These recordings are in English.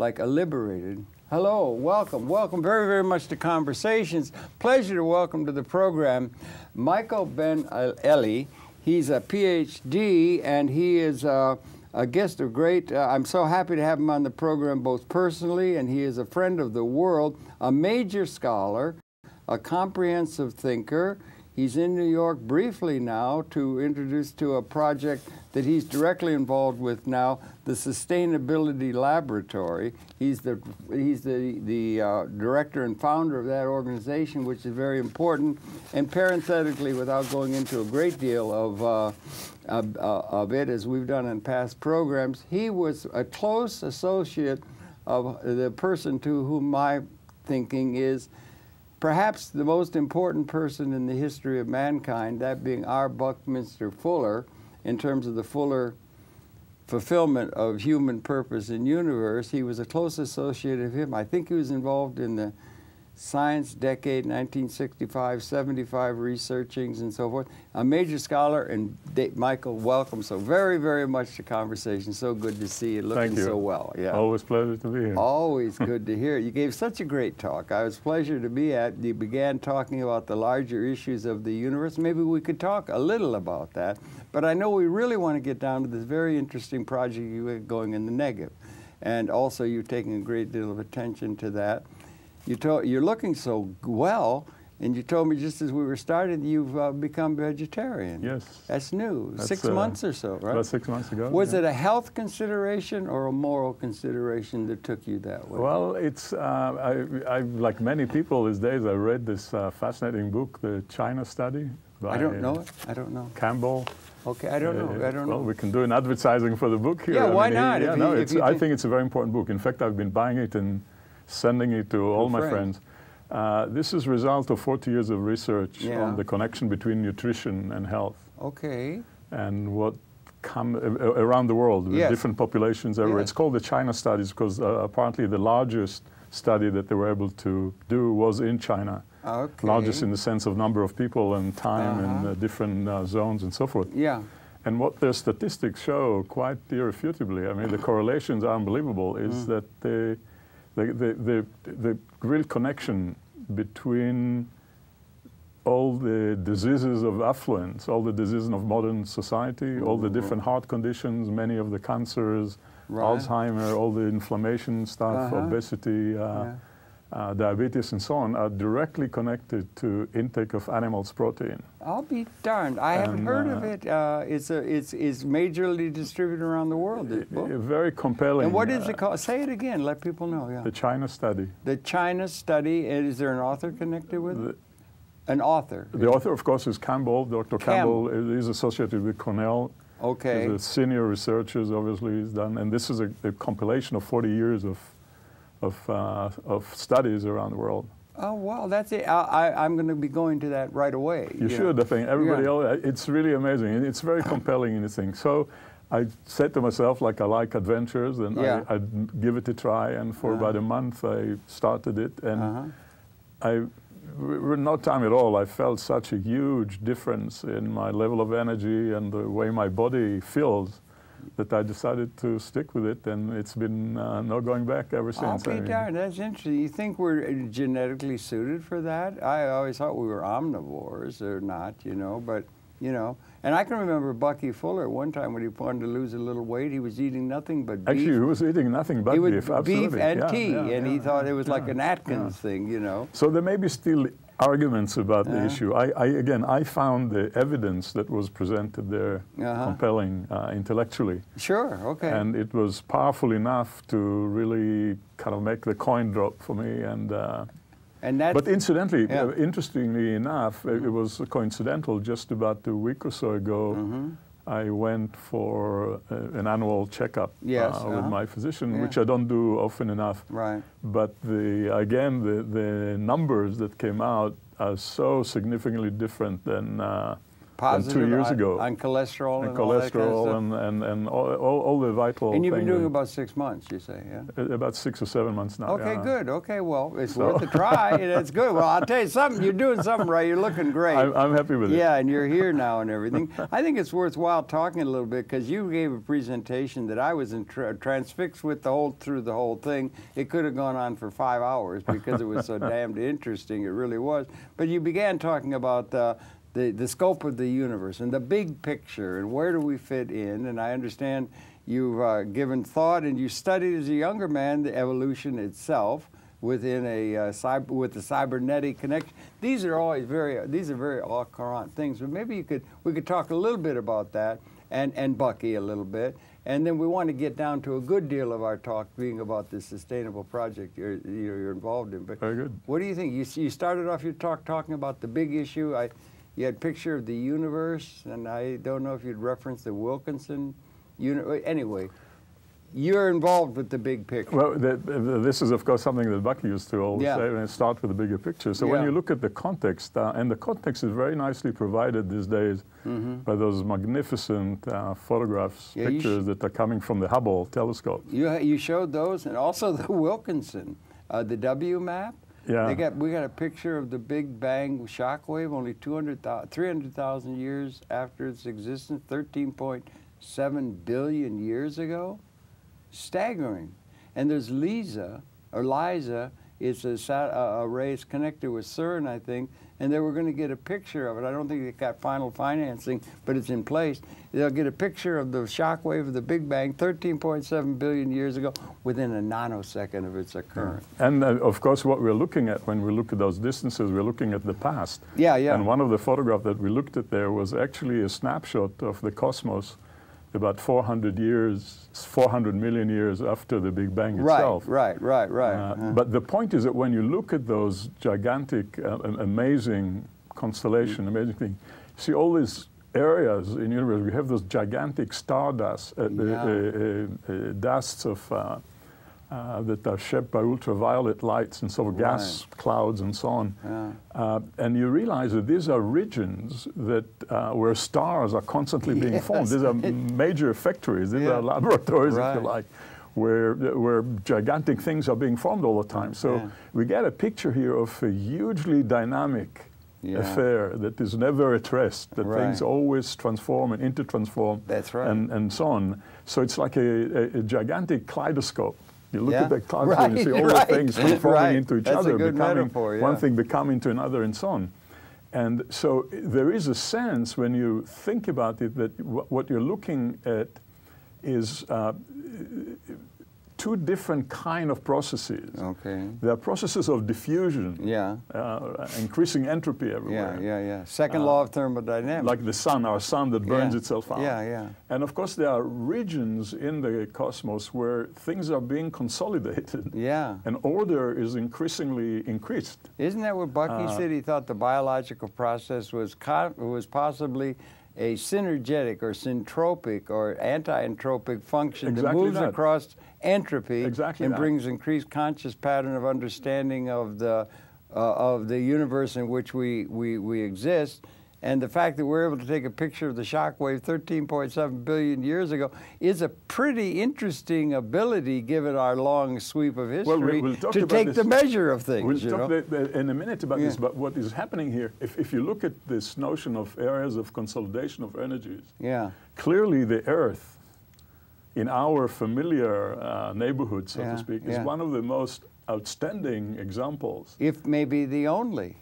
like a liberated. Hello, welcome, welcome very, very much to Conversations. Pleasure to welcome to the program Michael Ben Eli. He's a PhD and he is uh, a guest of great. Uh, I'm so happy to have him on the program both personally and he is a friend of the world, a major scholar, a comprehensive thinker. He's in New York briefly now to introduce to a project that he's directly involved with now, the Sustainability Laboratory. He's the he's the the uh, director and founder of that organization, which is very important. And parenthetically, without going into a great deal of uh, of, uh, of it, as we've done in past programs, he was a close associate of the person to whom my thinking is perhaps the most important person in the history of mankind, that being R. Buckminster Fuller, in terms of the Fuller fulfillment of human purpose in universe. He was a close associate of him. I think he was involved in the science decade, 1965, 75 researchings and so forth. A major scholar, and Michael, welcome so very, very much to conversation. So good to see you, looking you. so well. Yeah, always pleasure to be here. Always good to hear. You gave such a great talk. I was pleasure to be at. You began talking about the larger issues of the universe. Maybe we could talk a little about that. But I know we really want to get down to this very interesting project you have going in the. And also you're taking a great deal of attention to that you told you're looking so well, and you told me just as we were starting, you've uh, become vegetarian. Yes. That's new. That's, six uh, months or so, right? About six months ago. Was yeah. it a health consideration or a moral consideration that took you that way? Well, it's, uh, I, I, like many people these days, I read this uh, fascinating book, The China Study. I don't know it. I don't know. Campbell. Okay, I don't know. I don't know. well, we can do an advertising for the book here. Yeah, I why mean, not? He, yeah, no, I think it's a very important book. In fact, I've been buying it and sending it to all my friends. Uh, this is a result of 40 years of research yeah. on the connection between nutrition and health. Okay. And what come uh, around the world with yes. different populations everywhere. Yes. It's called the China studies because uh, apparently the largest study that they were able to do was in China. Okay. Largest in the sense of number of people and time uh -huh. and uh, different uh, zones and so forth. Yeah. And what their statistics show quite irrefutably, I mean, the correlations are unbelievable, is mm. that they the, the, the, the real connection between all the diseases of affluence, all the diseases of modern society, all the different heart conditions, many of the cancers, right. Alzheimer, all the inflammation stuff, uh -huh. obesity, uh, yeah uh, diabetes and so on are directly connected to intake of animals protein. I'll be darned. I and, haven't heard uh, of it. Uh, it's, a, it's, it's majorly distributed around the world, this book. Very compelling. And what is it called? Say it again. Let people know. Yeah. The China Study. The China Study. Is there an author connected with it? An author. The author, of course, is Campbell. Dr. Campbell is associated with Cornell. Okay. He's a senior researcher, obviously, he's done. And this is a, a compilation of 40 years of of, uh, of studies around the world. Oh, wow, that's it. I, am going to be going to that right away. You, you should, know. I think. Everybody yeah. else, it's really amazing. It's very compelling in thing. So I said to myself, like, I like adventures, and yeah. I, would give it a try. And for uh -huh. about a month, I started it. And uh -huh. I, in no time at all, I felt such a huge difference in my level of energy and the way my body feels that I decided to stick with it, and it's been uh, no going back ever since. I'll be darned. That's interesting. You think we're genetically suited for that? I always thought we were omnivores, or not, you know, but, you know. And I can remember Bucky Fuller one time when he wanted to lose a little weight, he was eating nothing but beef. Actually, he was eating nothing but beef, Beef and yeah, tea, yeah, and yeah, he thought it was like an Atkins thing, you know. So there may be still arguments about the uh-huh. issue. I, I, again, I found the evidence that was presented there uh-huh. compelling uh, intellectually. Sure. Okay. And it was powerful enough to really kind of make the coin drop for me. And uh, and that. But incidentally, yeah. uh, interestingly enough, mm-hmm. it was coincidental. Just about a week or so ago. Mm-hmm. I went for uh, an annual checkup yes, uh, with uh-huh. my physician, yeah. which I don't do often enough. Right. But the again, the, the numbers that came out are so significantly different than uh, Positive two years on, ago. on cholesterol and, and all that kind of cholesterol and, and, and all, all, all the vital And you've been doing about six months, you say, yeah? Uh, about six or seven months now. Okay, yeah. good. Okay, well, it's So- worth a try. it's good. Well, I'll tell you something. You're doing something right. You're looking great. I'm, I'm happy with it. Yeah, and you're here now and everything. I think it's worthwhile talking a little bit because you gave a presentation that I was in tra- transfixed with the whole through the whole thing. It could have gone on for five hours because it was so damned interesting. It really was. But you began talking about uh, the the scope of the universe and the big picture and where do we fit in. And I understand you've uh, given thought and you studied as a younger man the evolution itself within a uh, cyber, with the cybernetic connection. These are always very these are very au courant things. But maybe you could we could talk a little bit about that and and Bucky a little bit, and then we want to get down to a good deal of our talk being about the sustainable project you're you're you're involved in. But Very good. what do you think? You you started off your talk talking about the big issue. I you had a picture of the universe, and I don't know if you'd reference the Wilkinson. Uni- anyway, you're involved with the big picture. Well, the, the, this is, of course, something that Bucky used to always Yeah. say when I start with the bigger picture. So when you look at the context, uh, and the context is very nicely provided these days by those magnificent uh, photographs, Mm-hmm. Yeah, pictures sh- that are coming from the Hubble telescope. You you showed those, and also the Wilkinson, uh, the WMAP. Yeah. They got we got a picture of the Big Bang shock wave only 200,000 300,000 years after its existence, 13.7 billion years ago. Staggering. And there's Lisa or Liza. It's a, a, a connected with CERN, I think, and they were going to get a picture of it. I don't think they got final financing, but it's in place. They'll get a picture of the shock wave of the Big Bang 13.7 billion years ago within a nanosecond of its occurrence. And uh, of course, what we're looking at when we look at those distances, we're looking at the past. Yeah, yeah. And one of the photographs that we looked at there was actually a snapshot of the cosmos about 400 years, 400 million years after the Big Bang itself. right, right, right. Uh, Uh, But the point is that when you look at those gigantic, uh, amazing constellation, amazing thing, you see all these areas in the universe. We have those gigantic star dusts, uh, uh, Yeah. uh, uh, uh, dusts of uh, that are shaped by ultraviolet lights and sort of gas clouds and so on. Yeah. Uh, and you realize that these are regions that uh, where stars are constantly being formed. These are major factories. These Yeah. are laboratories, if you like where, where gigantic things are being formed all the time. So Yeah. we get a picture here of a hugely dynamic Yeah. affair that is never at rest, that things always transform and intertransform. That's right. And, and so on. So it's like a, a, a gigantic kaleidoscope. You look Yeah. at that kaleidoscope and you see Right, all right, the things transforming right. into each That's a other, good becoming metaphor, one thing becoming to another and so on. And so there is a sense when you think about it that wh- what you're looking at is uh, two different kind of processes. okay. There are processes of diffusion, Yeah. uh, increasing entropy everywhere. yeah, yeah. yeah. Second law of thermodynamics. Like the sun, our sun that burns Yeah. itself out. Yeah, yeah. And of course, there are regions in the cosmos where things are being consolidated. yeah. And order is increasingly increased. Isn't that what Bucky Uh, said? He thought the biological process was was possibly a synergetic or syntropic or anti-entropic function that moves that. across entropy Exactly and that. brings increased conscious pattern of understanding of the uh, of the universe in which we, we, we exist. And the fact that we're able to take a picture of the shock wave 13.7 billion years ago is a pretty interesting ability given our long sweep of history Well, we- we'll talk to take this. the measure of things. We'll you talk know? the- the- in a minute about this, but what is happening here, if, if you look at this notion of areas of consolidation of energies, Yeah. clearly the Earth, in our familiar uh, neighborhood, so Yeah, to speak, is yeah. one of the most outstanding examples. If maybe the only.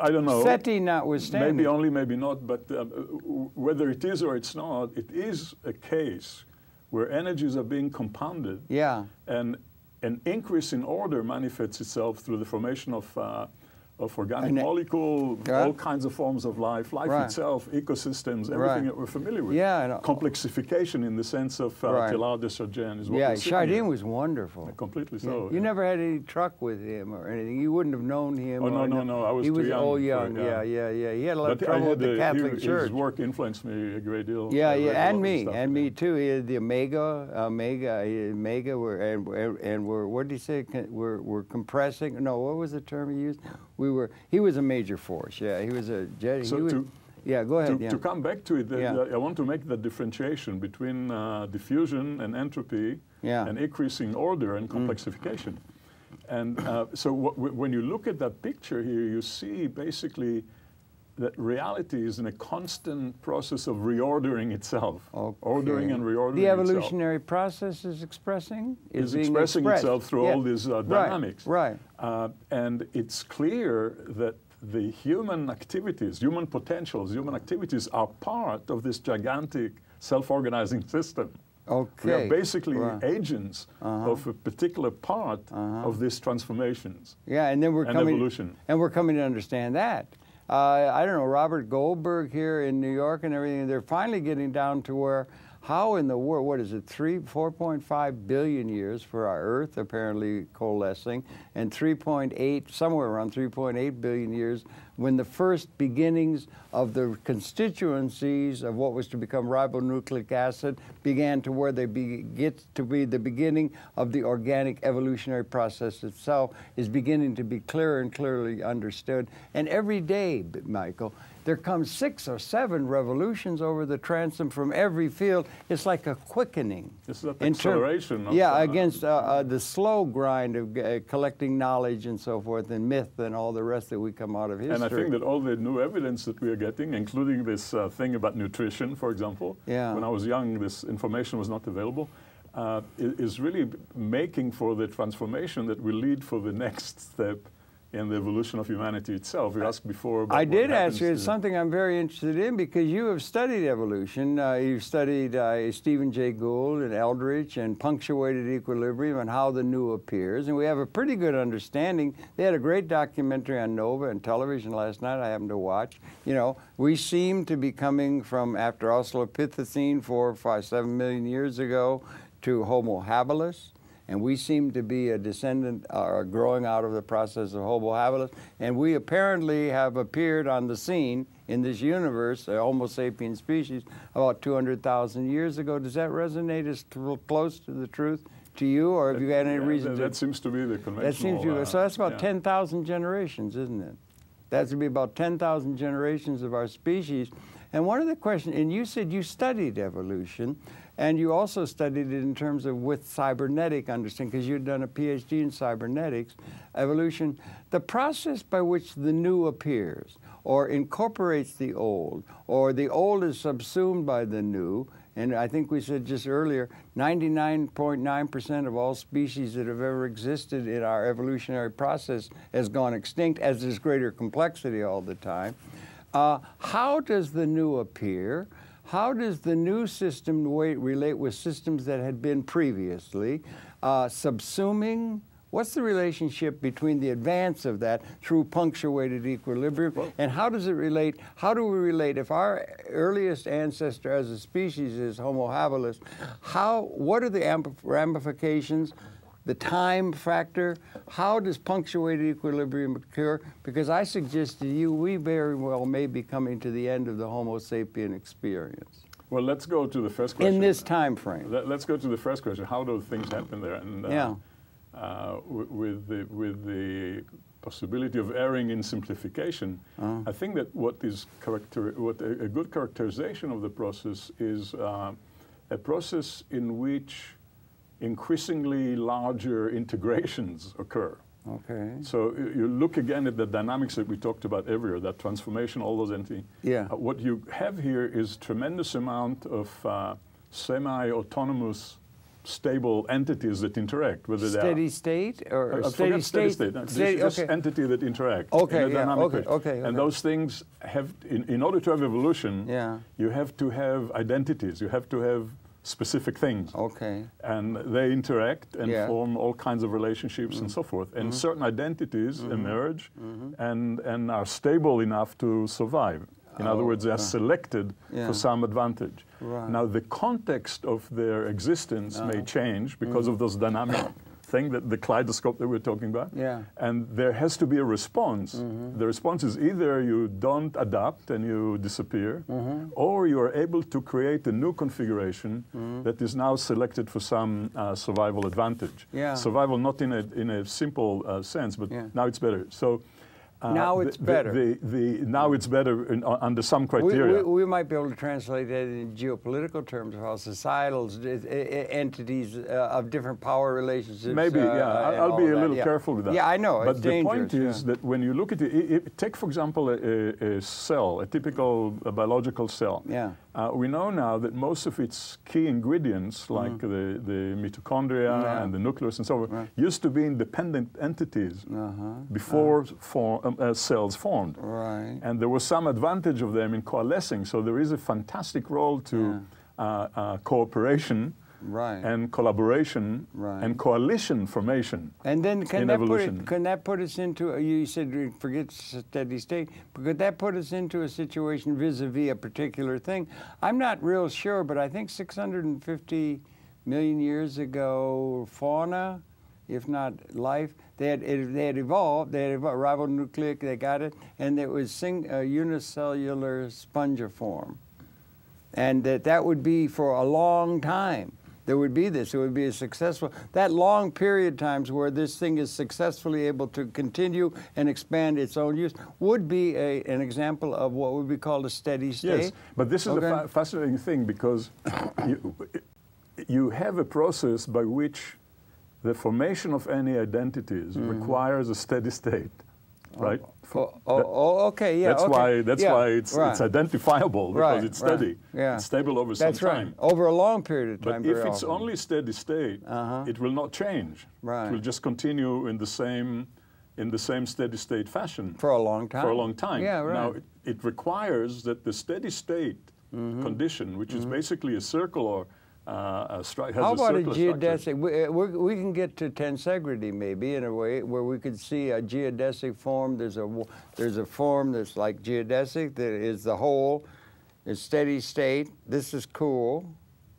I don't know. SETI notwithstanding. Maybe only, maybe not, but uh, whether it is or it's not, it is a case where energies are being compounded Yeah. and an increase in order manifests itself through the formation of, uh, of organic And molecule, Yeah. all kinds of forms of life, life Right. itself, ecosystems, everything Right. that we're familiar with. Yeah, Complexification in the sense of uh, Right. Teilhard de Chardin is what Yeah. Chardin was wonderful. Completely Yeah. so. You yeah. never had any truck with him or anything. You wouldn't have known him. Oh, no, or no, no, I was he too was young young. yeah. Yeah, yeah, yeah. He had a lot of But I trouble with the uh, Catholic he- Church. His work influenced me a great deal. Yeah, yeah, and me, and me too. He had the Omega, Omega, Omega. Were and and, and we're what did he say? We're compressing. No, what was the term he used? We were. He was a major force. Yeah, he was a jet. So was, to- Yeah, go ahead. To, yeah. to come back to it, uh, Yeah. I want to make the differentiation between uh, diffusion and entropy Yeah. and increasing order and complexification. And uh, so wh- wh- when you look at that picture here, you see basically that reality is in a constant process of reordering itself, ordering and reordering The itself. evolutionary process is expressing is being expressing expressed. itself through Yeah. all these uh, Right, dynamics. Right. Uh, and it's clear that the human activities, human potentials, human activities are part of this gigantic self-organizing system. Okay. We are basically Right. agents of a particular part of these transformations. Yeah, and then we're and coming evolution. and we're coming to understand that. Uh, I don't know, Robert Goldberg here in New York and everything. They're finally getting down to where, how in the world? What is it? Three, four point five billion years for our Earth apparently coalescing, and three point eight, somewhere around three point eight billion years when the first beginnings of the constituencies of what was to become ribonucleic acid began to where they be, get to be the beginning of the organic evolutionary process itself is beginning to be clearer and clearly understood. And every day, Michael, there come six or seven revolutions over the transom from every field. It's like a quickening. This is that in term- acceleration of, yeah, against uh, uh, the slow grind of uh, collecting knowledge and so forth, and myth and all the rest that we come out of history. And I think that all the new evidence that we are getting, including this uh, thing about nutrition, for example, Yeah. when I was young, this information was not available, uh, is really making for the transformation that will lead for the next step in the evolution of humanity itself. You asked before about I did you. It's something I'm very interested in because you have studied evolution. Uh, you've studied uh, Stephen Jay Gould and Eldredge and punctuated equilibrium and how the new appears. And we have a pretty good understanding. They had a great documentary on Nova and television last night I happened to watch. You know, we seem to be coming from after Australopithecine four, five, seven million years ago to Homo habilis and we seem to be a descendant or growing out of the process of Homo habilis, and we apparently have appeared on the scene in this universe, a Homo sapien species, about 200,000 years ago. Does that resonate as close to the truth to you, or have you got any Yeah, reason that, to? that seems to be the conventional. That seems to be, uh, so that's about yeah. 10,000 generations, isn't it? That would be about 10,000 generations of our species. And one of the questions, and you said you studied evolution, and you also studied it in terms of with cybernetic understanding, because you'd done a PhD in cybernetics, evolution. The process by which the new appears, or incorporates the old, or the old is subsumed by the new, and I think we said just earlier, 99.9% of all species that have ever existed in our evolutionary process has gone extinct as there's greater complexity all the time. Uh, how does the new appear? How does the new system relate with systems that had been previously? Uh, subsuming, what's the relationship between the advance of that through punctuated equilibrium? and how does it relate? How do we relate? If our earliest ancestor as a species is Homo habilis, how, what are the ramifications? The time factor, how does punctuated equilibrium occur? Because I suggest to you we very well may be coming to the end of the Homo sapien experience Well, let's go to the first question. in this time frame. Let, us go to the first question. How do things happen there? And, uh, Yeah. Uh, with the with the possibility of erring in simplification, Uh-huh. I think that what is character what a, a good characterization of the process is uh, a process in which increasingly larger integrations occur. Okay. So you look again at the dynamics that we talked about earlier, that transformation, all those entities. Yeah. Uh, what you have here is tremendous amount of uh, semi-autonomous, stable entities that interact, whether they Steady are state or uh, steady steady state? state. no, steady- just okay. entity that interact. Okay, in a yeah, dynamic okay, okay, And those things have, in, in order to have evolution, Yeah. you have to have identities. You have to have specific things Okay. and they interact and Yeah. Form all kinds of relationships and mm. so forth. And mm-hmm. certain identities mm-hmm. emerge mm-hmm. and, and are stable enough to survive. In other Oh, words, they are selected Yeah. for some advantage. Right. Now, the context of their existence uh-huh. may Uh-huh. change because mm. of those dynamic thing that the kaleidoscope that we're talking about. Yeah. And there has to be a response. The response is either you don't adapt and you disappear, Mm-hmm. or you are able to create a new configuration Mm-hmm. that is now selected for some uh, survival advantage. Yeah. Survival not in a, in a simple uh, sense, but Yeah. now it's better. So uh, Now it's the- better. The, the, now it's better in, uh, under some criteria. we, we might be able to translate that in geopolitical terms of how societal e- e- entities uh, of different power relationships. Maybe, uh, yeah. I'll, I'll be a little yeah. careful with that. Yeah, I know. But the point is yeah. that when you look at it, i- i- take for example a, a, cell, a typical uh, biological cell. Yeah. Uh, we know now that most of its key ingredients, like the, the mitochondria. Yeah. and the nucleus and so on, Right. used to be independent entities Uh-huh. before form, um, uh, cells formed. Right. And there was some advantage of them in coalescing. So there is a fantastic role to uh, uh, cooperation Right. and collaboration Right. and coalition formation. And then can in that put evolution. it, can that put us into you said forget steady state, but could that put us into a situation vis-a-vis a particular thing? I'm not real sure, but I think 650 million years ago, fauna, if not life, they had they had evolved. They had evolved, ribonucleic. They got it, and it was sing, uh, unicellular spongiform and that that would be for a long time. There would be this. It would be a successful. That long period times where this thing is successfully able to continue and expand its own use would be a, an example of what would be called a steady state. Yes, but this is Okay. a fa- fascinating thing because you, you have a process by which the formation of any identities Mm-hmm. requires a steady state, right? Oh, oh, oh, okay, yeah. that's okay. why that's yeah, why it's, right. it's identifiable because Right, it's right, steady. yeah. It's stable over some That's right. time. Over a long period of time. But if very it's often. only steady state, Uh-huh. it will not change. Right. It will just continue in the same in the same steady state fashion for a long time. for a long time. Yeah, right. Now, it, it requires that the steady state Mm-hmm. condition, which is basically a circle or uh, has How a about a geodesic? We, uh, we're, can get to tensegrity maybe in a way where we could see a geodesic form. There's a there's a form that's like geodesic that is the whole, is steady state. This is cool.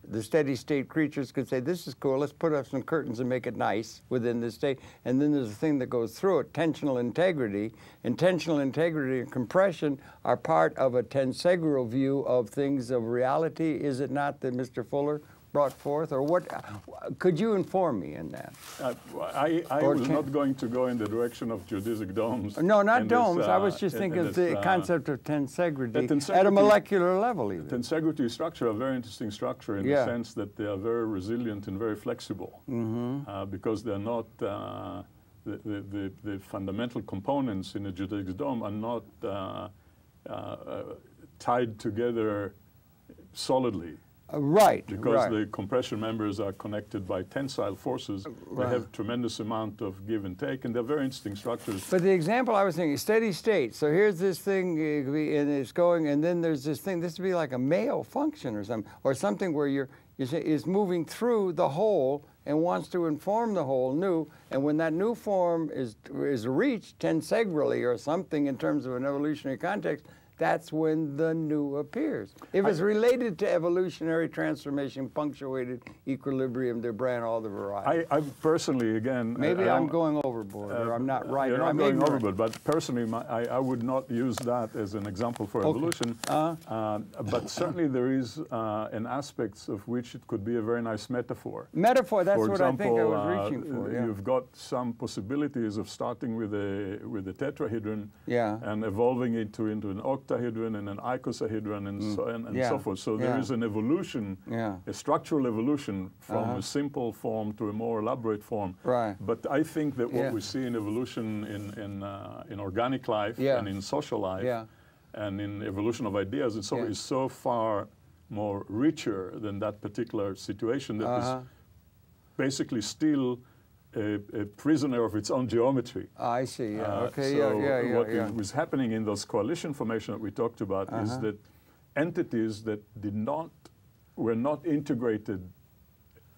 The steady state creatures could say, "This is cool. Let's put up some curtains and make it nice within this state." And then there's a thing that goes through it: tensional integrity. And tensional integrity and compression are part of a tensegral view of things of reality. Is it not that Mr. Fuller brought forth, or what? Could you inform me in that? Uh, I, I was not going to go in the direction of geodesic domes. No, not in this, domes. I uh, was just thinking of the uh, concept of tensegrity, at a molecular level, even. Tensegrity structure, a very interesting structure in Yeah. the sense that they are very resilient and very flexible Mm-hmm. uh, because they're not, uh, the, the, the, fundamental components in a geodesic dome are not uh, uh, uh, tied together solidly. Uh, right, Because right. the compression members are connected by tensile forces, Right. they have tremendous amount of give and take, and they're very interesting structures. But the example I was thinking, steady state. So here's this thing, uh, and it's going, and then there's this thing. This would be like a male function or something, or something where you're, you say, is moving through the whole and wants to inform the whole new. And when that new form is is reached tensegrally or something in terms of an evolutionary context, that's when the new appears. If it's related to evolutionary transformation, punctuated equilibrium, they brand all the varieties. I, I personally, again, Maybe I I'm going overboard, or I'm not right, You're or not I'm going ignorant. overboard, but personally, my, I, I would not use that as an example for evolution. Uh-huh. Um, but certainly there is uh, an aspect of which it could be a very nice metaphor. Metaphor, that's for what example, I think I was uh, reaching for. Yeah. You've got some possibilities of starting with a with a tetrahedron Yeah. and evolving into into an octahedron and an icosahedron and so and, and Mm. Yeah. so forth. So there Yeah. is an evolution, Yeah. a structural evolution from Uh-huh. a simple form to a more elaborate form. Right. But I think that what we see in evolution in in, uh, in organic life Yeah. and in social life and in evolution of ideas and so is so far more richer than that particular situation that is Uh-huh. basically still a, a prisoner of its own geometry. I see. Yeah. Uh, okay. so yeah. Yeah. What yeah. was happening in those coalition formation that we talked about is Uh-huh. that entities that did not were not integrated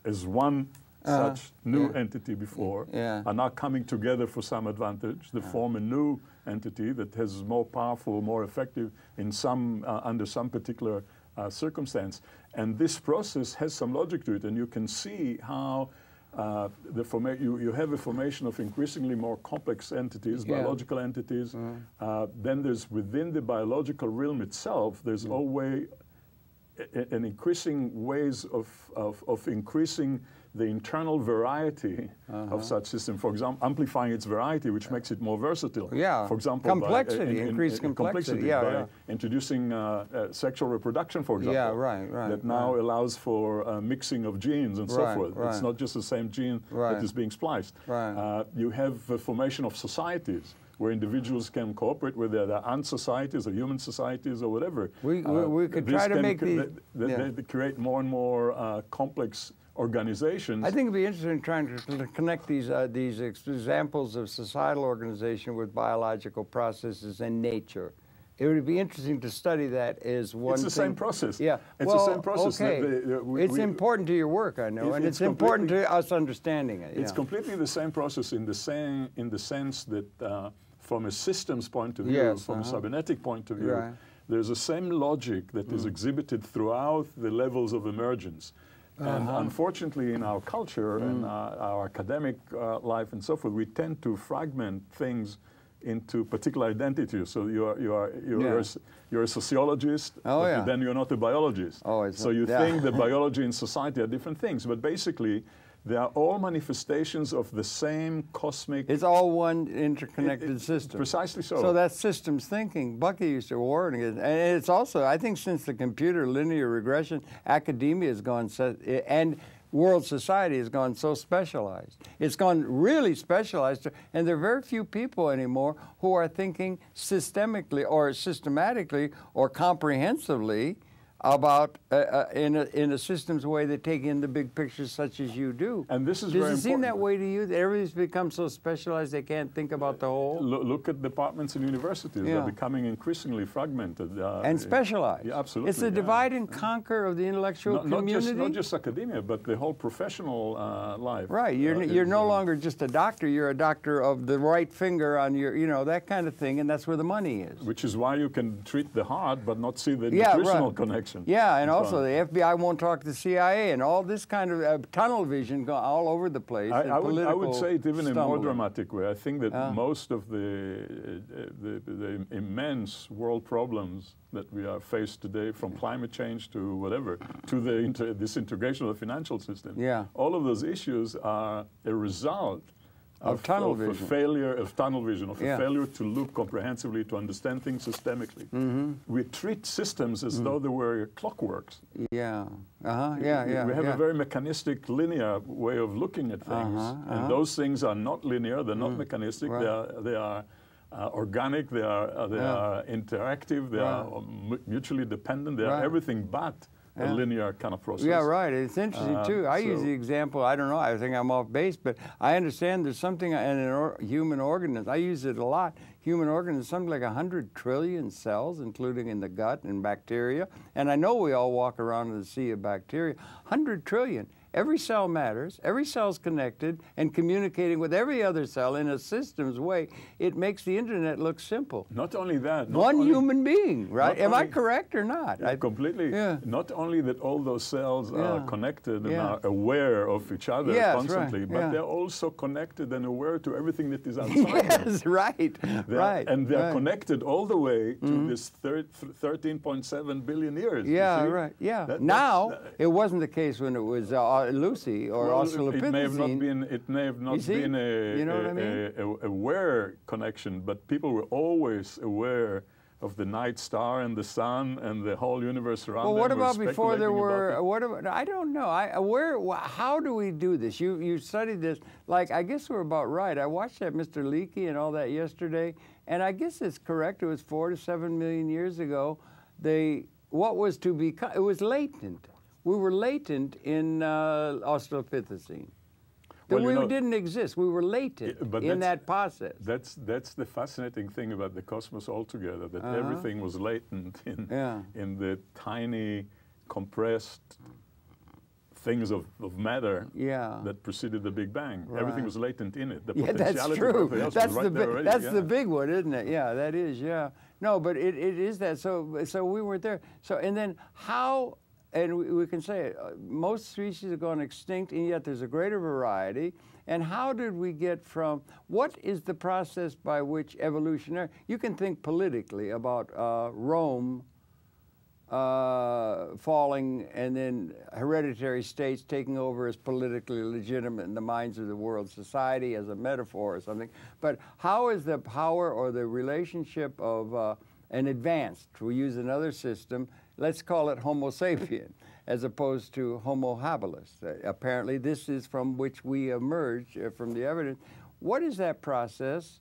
as one Uh-huh. such new entity before are now coming together for some advantage. They form a new entity that has more powerful, more effective in some uh, under some particular uh, circumstance. And this process has some logic to it, and you can see how. Uh, the forma- you, you have a formation of increasingly more complex entities, Yeah. biological entities. Uh, then there's within the biological realm itself, there's always a- an increasing ways of, of, of increasing the internal variety Uh-huh. of such system. For example, amplifying its variety, which makes it more versatile. Yeah. For example, Complexity, by, uh, in- in- increased in complexity, yeah, by yeah. introducing uh, uh, sexual reproduction, for example. Yeah, right, right, That now right. allows for uh, mixing of genes and so forth. right. It's not just the same gene Right. that is being spliced. Right. Uh, you have the formation of societies where individuals can cooperate whether they're ant societies or human societies or whatever. We- we- we could try to make cre- these- th- th- yeah. they- they create more and more uh, complex organizations. I think it'd be interesting trying to connect these uh, these ex- examples of societal organization with biological processes and nature. It would be interesting to study that as one. It's the same process. Yeah, It's the same process. Okay, The- we- it's we- important to your work, I know, It- and it's it's, important to us understanding it. It's yeah. completely the same process in the same in the sense that uh, from a systems point of view, Yes, from uh-huh. a cybernetic point of view, Right. Mm. there's the same logic that is exhibited throughout the levels of emergence. And Uh-huh. unfortunately, in our culture and Mm. uh, our academic uh, life and so forth, we tend to fragment things into particular identities. So you are you are you're, Yeah. a, s- you're a sociologist, Oh, but yeah. then you're not a biologist. Oh, so you yeah. think that biology and society are different things, but basically, they are all manifestations of the same cosmic. It's all one interconnected It- it- system. precisely so. So that's systems thinking. Bucky used to warn against, and it's also, I think, since the computer linear regression, academia has gone, so, and world society has gone so specialized. It's gone really specialized, and there are very few people anymore who are thinking systemically or systematically or comprehensively about uh, uh, in a in a systems way that take in the big picture such as you do. And this is Does it seem that way to you? That everybody's become so specialized they can't think about the whole Lo- look at departments in universities; Yeah. they're becoming increasingly fragmented uh, and specialized. Yeah, absolutely. It's the yeah. divide and conquer of the intellectual Not, not community. just not just academia, but the whole professional uh, life. Right, you're, uh, you're no uh, longer just a doctor. You're a doctor of the right finger on your, you know, that kind of thing, and that's where the money is. Which is why you can treat the heart but not see the Yeah, nutritional right. connection. Yeah, and so also on. the FBI won't talk to the CIA, and all this kind of uh, tunnel vision go all over the place. I, I, would, I would say it even in a more dramatic way. I think that Ah. most of the, uh, the, the immense world problems that we are faced today, from climate change to whatever, to the inter- disintegration of the financial system, Yeah. all of those issues are a result Of tunnel of vision. a failure of tunnel vision, of Yeah. a failure to look comprehensively, to understand things systemically. Mm-hmm. We treat systems as though they were clockworks. Yeah, uh-huh, yeah, We- yeah. We have yeah. a very mechanistic, linear way of looking at things, Uh-huh, uh-huh. and those things are not linear. They're not mechanistic. right. They are they are uh, organic. They are uh, they Yeah. are interactive. They Right. are mutually dependent. They are everything but Yeah. a linear kind of process. Yeah, right. It's interesting Uh, too. I use the example. I don't know. I think I'm off base, but I understand there's something in an or, human organism. I use it a lot. Human organism, something like hundred trillion cells, including in the gut and bacteria. And I know we all walk around in the sea of bacteria. Hundred trillion. Every cell matters. Every cell's connected and communicating with every other cell in a systems way. It makes the internet look simple. Not only that, not One only- human being, right? Am I correct or not? Yeah, I- completely. Yeah. Not only that all those cells Yeah. are connected and Yeah. are aware of each other Yes, right, constantly, but yeah. they're also connected and aware to everything that is outside them. Yes, right, They are- right. and they're right. Connected all the way to this thir- th- 13.7 billion years. Yeah, right. Yeah. That- now that's- it wasn't the case when it was uh, Lucy or well, Australopithecine. it may have not been. It may have not been a, You know what I a- mean? a- a aware connection, but people were always aware of the night star and the sun and the whole universe around Well, them. what about before there were? about. What about? I don't know. I where? How do we do this? You you studied this. Like I guess we're about right. I watched that Mr. Leakey and all that yesterday, and I guess it's correct. It was four to seven million years ago. They what was to be? It was latent. We were latent in uh, Australopithecine. Well, we know- didn't exist. We were latent Yeah, but in that process. That's that's the fascinating thing about the cosmos altogether. That Uh-huh. everything was latent in Yeah. in the tiny, compressed things of, of matter Yeah. that preceded the Big Bang. Right. Everything was latent in it. The Yeah, that's true. That's right the big, already, that's yeah. the big one, isn't it? Yeah, that is. Yeah. No, but it, it is that. So so we weren't there. So and then how? And we, we can say uh, most species have gone extinct, and yet there's a greater variety. And how did we get from? What is the process by which evolutionary? You can think politically about uh, Rome uh, falling and then hereditary states taking over as politically legitimate in the minds of the world society as a metaphor or something. But how is the power or the relationship of uh, an advanced, we use another system, let's call it Homo sapien, as opposed to Homo habilis. Uh, apparently, this is from which we emerge uh, from the evidence. What is that process?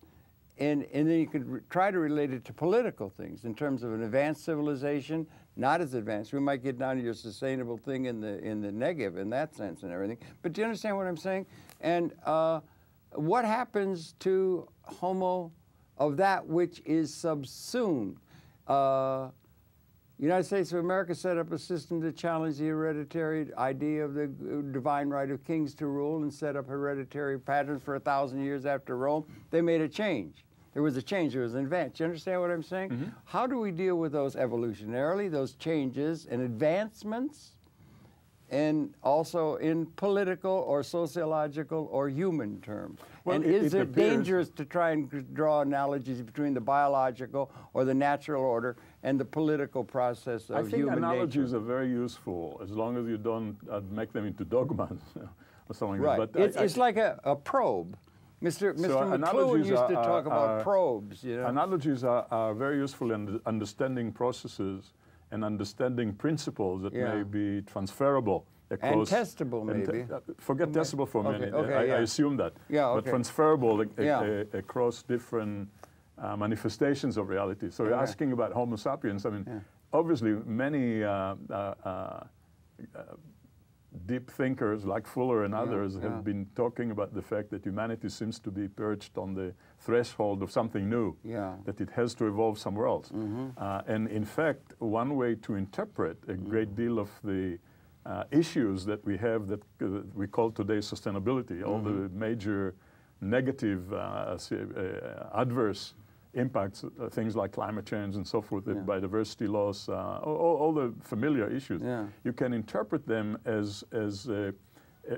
And, and then you could try to relate it to political things in terms of an advanced civilization, not as advanced. We might get down to your sustainable thing in the in the negative in that sense and everything. But do you understand what I'm saying? And uh, what happens to Homo of that which is subsumed? Uh, United States of America set up a system to challenge the hereditary idea of the divine right of kings to rule and set up hereditary patterns for a thousand years after Rome. They made a change. There was a change, there was an advance. You understand what I'm saying? Mm -hmm. How do we deal with those evolutionarily, those changes and advancements, and also in political or sociological or human terms? Well, and it, is it, it dangerous to try and draw analogies between the biological or the natural order and the political process of I think analogies nature? are very useful as long as you don't uh, make them into dogmas or something. Right. But it's, I, it's like a, a probe Mr. Mr. McLuhan used are, to talk about are, probes. You know? Analogies are, are, very useful in understanding processes and understanding principles that yeah. may be transferable. Across, and testable, maybe. And te uh, forget testable for a minute. Okay, I, yeah. I, assume that. Yeah, okay. But transferable yeah. across different uh, manifestations of reality. So you're asking about Homo sapiens. I mean, obviously, many uh, uh, uh deep thinkers like Fuller and others yeah, yeah. have been talking about the fact that humanity seems to be perched on the threshold of something new, yeah. that it has to evolve somewhere else. Mm -hmm. uh, and in fact, one way to interpret a mm. great deal of the uh, issues that we have that uh, we call today sustainability, mm -hmm. all the mm-hmm. major negative, uh, uh, adverse impacts, uh, things like climate change and so forth, yeah. biodiversity loss, uh, all, all, the familiar issues. Yeah. You can interpret them as, as, a,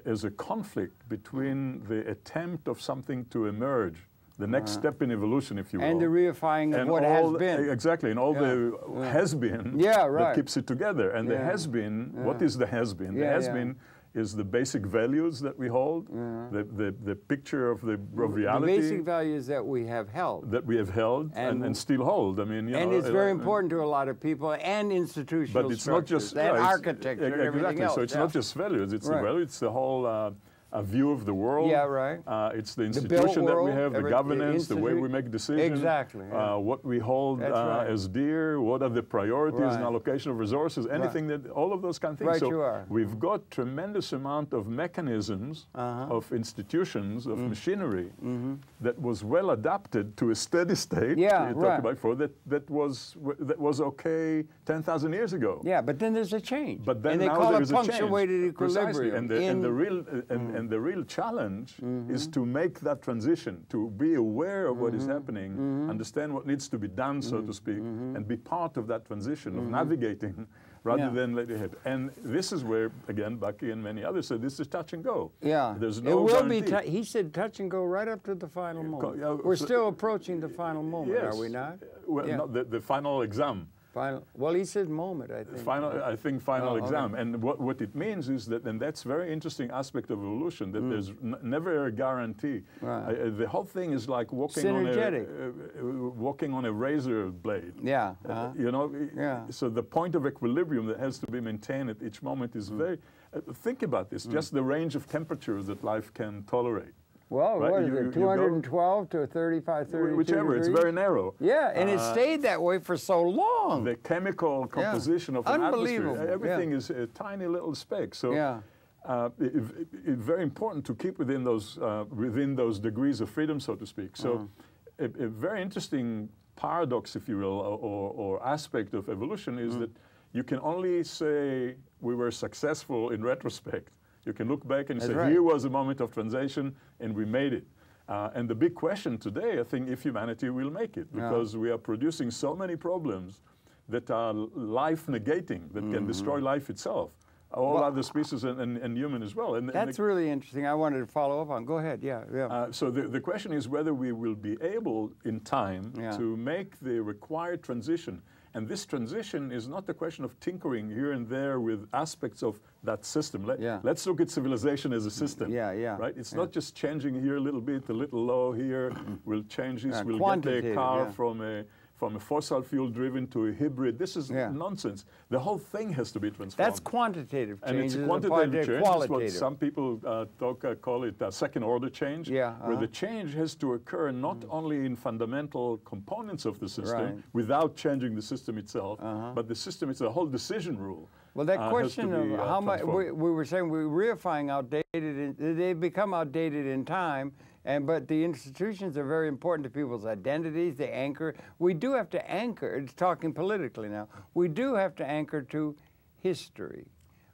as a conflict between the attempt of something to emerge the next uh, step in evolution, if you will. And the reifying of and what has been. Exactly, and all yeah. the yeah. has been yeah, right. that keeps it together. And the has been, what is the has been? the has been is the basic values that we hold, yeah. the, the, the picture of the of reality. The basic values that we have held. That we have held and, and, and still hold. I mean, and know, it's very uh, important to a lot of people and institutional But it's not just and yeah, architecture and exactly. everything else. So it's yeah. not just values. It's right. the value. It's the whole. Uh, a view of the world. Yeah, right. Uh, it's the institution the that we have, the governance, the, the, way we make decisions. Exactly. Yeah. Uh, what we hold uh, right. as dear, what are the priorities right. and allocation of resources, anything right. that, all of those kind of things. Right, so you are. we've got tremendous amount of mechanisms, -huh. of institutions, of mm. machinery mm -hmm. that was well adapted to a steady state. Yeah, you talked about before that that was that was okay ten thousand years ago. Yeah, but then there's a change. But then and now call it is a change. punctuated equilibrium. Precisely, and the, and the real and, mm and the real challenge mm -hmm. is to make that transition, to be aware of what is mm-hmm. happening, mm-hmm. understand what needs to be done, so to mm-hmm. speak, and be part of that transition of navigating rather yeah. than let it hit. And this is where, again, Bucky and many others said this is touch and go. Yeah. There's no It will guarantee. be, he said touch and go right up to the final moment. We're still approaching the final moment, yes. are we not? Well, yeah. not the, the final exam. Final, well, he said moment, I think. Final, I think final oh, exam. Okay. And what, what it means is that, and that's very interesting aspect of evolution, that mm. there's never a guarantee. Right. Uh, the whole thing is like walking Synergetic. on a, uh, walking on a razor blade. Yeah. Uh, uh-huh. you know, yeah. so the point of equilibrium that has to be maintained at each moment is mm. very, uh, think about this, mm. just the range of temperatures that life can tolerate. Well, right? what is you, it, 212 to 35, 32 Whichever, degrees? it's very narrow. Yeah, and uh, it stayed that way for so long. The chemical composition yeah. of an atmosphere, everything yeah. is a tiny little speck. So yeah. Uh, it's it, very important to keep within those, uh, within those degrees of freedom, so to speak. So uh -huh. a, a, very interesting paradox, if you will, or, or aspect of evolution is mm. that you can only say we were successful in retrospect. You can look back and That's say, right. here was a moment of transition and we made it. Uh, and the big question today, I think, if humanity will make it, because yeah. we are producing so many problems that are life negating, that mm -hmm. can mm-hmm. destroy life itself. All well, other species and, and, and, human as well. And, that's the, really interesting. I wanted to follow up on. Go ahead. Yeah, yeah. Uh, so the, the question is whether we will be able in time yeah. to make the required transition And this transition is not a question of tinkering here and there with aspects of that system. Let, Yeah. Let's look at civilization as a system. Yeah, yeah, Right? It's yeah. not just changing here a little bit, a little law here. we'll change this. Yeah, we'll get a car yeah. from a from a fossil fuel driven to a hybrid. This is Yeah. nonsense. The whole thing has to be transformed. That's quantitative change. And it's a quantitative change. It's what some people uh, talk, uh, call it uh, second order change, Yeah, where uh-huh. the change has to occur not only in fundamental components of the system Right. Without changing the system itself, but the system, it's a whole decision rule. Well, that uh, question be, of uh, how much we, we were saying we're reifying outdated, in, they become outdated in time, and but the institutions are very important to people's identities. They anchor. We do have to anchor. It's talking politically now. We do have to anchor to history.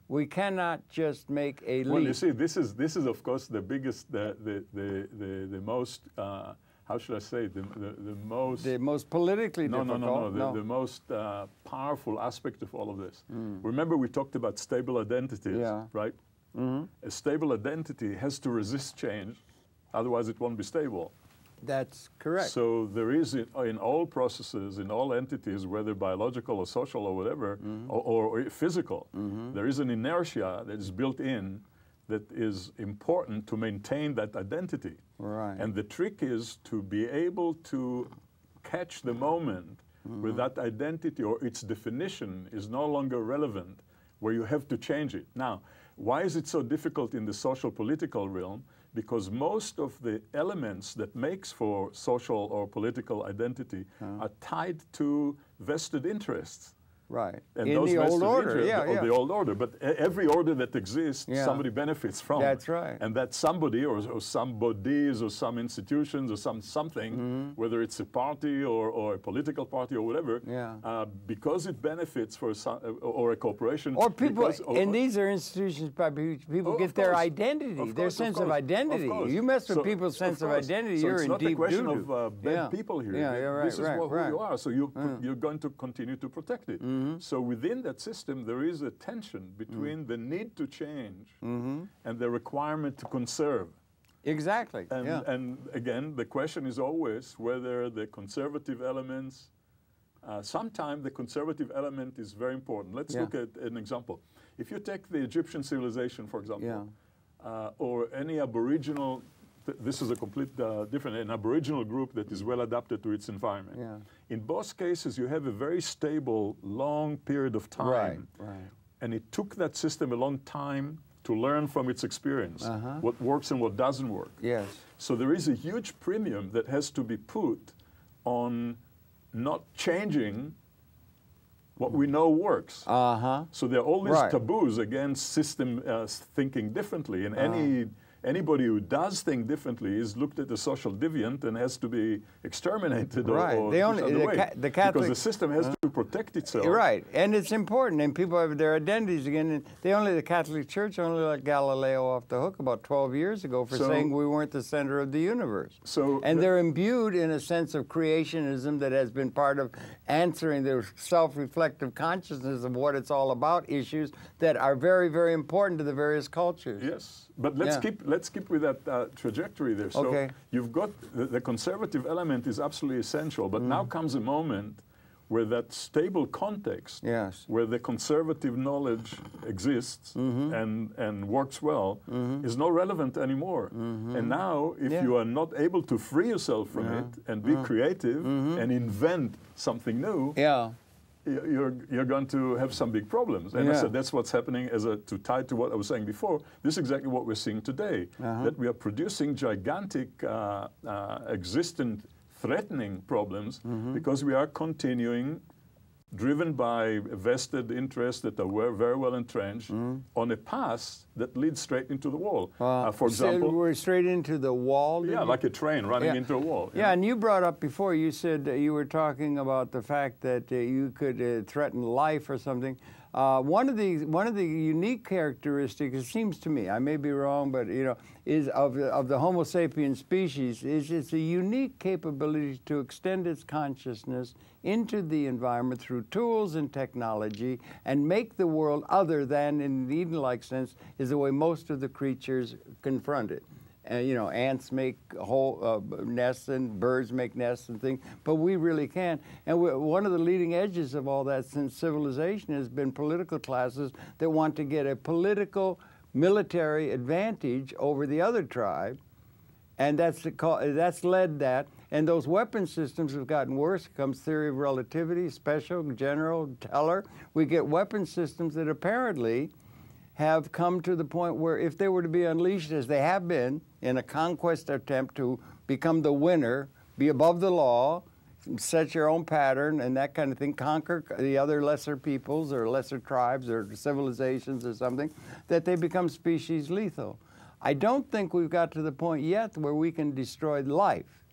We cannot just make a leap. Well, you see, this is this is of course the biggest, the the the the, the most. Uh, how should I say? The, the, the most the most politically no, no, difficult. no, no, The, the most uh, powerful aspect of all of this. Mm. Remember, we talked about stable identities, Yeah. right? A stable identity has to resist change, otherwise, it won't be stable. That's correct. So there is in, in all processes, in all entities, whether biological or social or whatever, Mm-hmm. or, or, physical, there is an inertia that is built in that is important to maintain that identity. Right. And the trick is to be able to catch the moment where Mm-hmm. that identity or its definition is no longer relevant, where you have to change it. Now, why is it so difficult in the social political realm? Because most of the elements that makes for social or political identity uh-huh. are tied to vested interests. Right. And in those the old order. Yeah, of yeah. the old order. But every order that exists, Yeah. somebody benefits from. That's right. And that somebody or, or some bodies or some institutions or some something, Mm-hmm. whether it's a party or, or a political party or whatever, Yeah. uh, because it benefits for some, uh, or a corporation. Or people, because- or- and these are institutions by which people Oh, get of their course. identity, Of their course, sense of, course, identity. course. You mess with So- people's sense of, course. identity, so you're it's in not deep a question doo-doo. of uh, bad yeah. people here. Yeah, yeah, right, this is right, what, who right. you are. So you, you're going to continue to protect it. So within that system, there is a tension between the need to change and the requirement to conserve. Exactly. And, yeah. and again, the question is always whether the conservative elements, uh, sometimes the conservative element is very important. Let's Yeah. look at an example. If you take the Egyptian civilization, for example, uh, or any Aboriginal, this is a complete uh, different, an Aboriginal group that is well adapted to its environment. Yeah. In both cases, you have a very stable, long period of time. Right, right. And it took that system a long time to learn from its experience Uh-huh. what works and what doesn't work. yes. So there is a huge premium that has to be put on not changing what we know works. Uh huh. so there are all these right. taboos against system uh, thinking differently, and any anybody who does think differently is looked at as social deviant and has to be exterminated or- Right. or, They pushed only- the way. ca- the because the system has to protect itself. Right, and it's important, and people have their identities again. And they only the Catholic Church only let Galileo off the hook about 12 years ago for So- saying we weren't the center of the universe. So and the- they're imbued in a sense of creationism that has been part of answering their self-reflective consciousness of what it's all about, issues that are very, very important to the various cultures. Yes, but let's Yeah. keep let's keep with that uh, trajectory there. So Okay. you've got the, the conservative element is absolutely essential, but now comes a moment where that stable context. Yes. Mm-hmm. where the conservative knowledge exists and and works well, is not relevant anymore. And now, if Yeah. you are not able to free yourself from it and be creative and invent something new, Yeah. you're, you're going to have some big problems. And I said that's what's happening as a, to tie to what I was saying before. This is exactly what we're seeing today. Uh-huh. That we are producing gigantic, uh, uh, existent, threatening problems Mm-hmm. because we are continuing, driven by vested interests that are very well entrenched, on a path that leads straight into the wall. Uh, for so example, we're straight into the wall. yeah, you? like a train running Yeah. into a wall. Yeah, and you brought up before, you said uh, you were talking about the fact that uh, you could uh, threaten life or something. Uh, one of the one of the unique characteristics, it seems to me, I may be wrong, but you know, is of of the Homo sapien species is it's a unique capability to extend its consciousness into the environment through tools and technology and make the world other than, in an Eden-like sense, is the way most of the creatures confront it. Uh, you know, ants make whole uh, nests and birds make nests and things, but we really can. And one of the leading edges of all that since civilization has been political classes that want to get a political military advantage over the other tribe, and that's the, that's led that. And those weapon systems have gotten worse. Comes theory of relativity, special, general, teller. We get weapon systems that apparently have come to the point where if they were to be unleashed, as they have been, in a conquest attempt to become the winner, be above the law, set your own pattern and that kind of thing, conquer the other lesser peoples or lesser tribes or civilizations or something, that they become species lethal. I don't think we've got to the point yet where we can destroy life.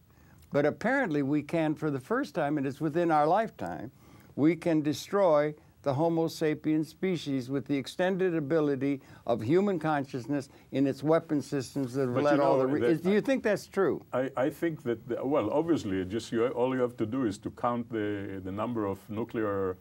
But apparently we can for the first time, and it's within our lifetime, we can destroy the Homo sapiens species with the extended ability of human consciousness in its weapon systems that have but let you know, all the. Re- do you think that's true? I, I think that the, well, obviously, just you, all you have to do is to count the the number of nuclear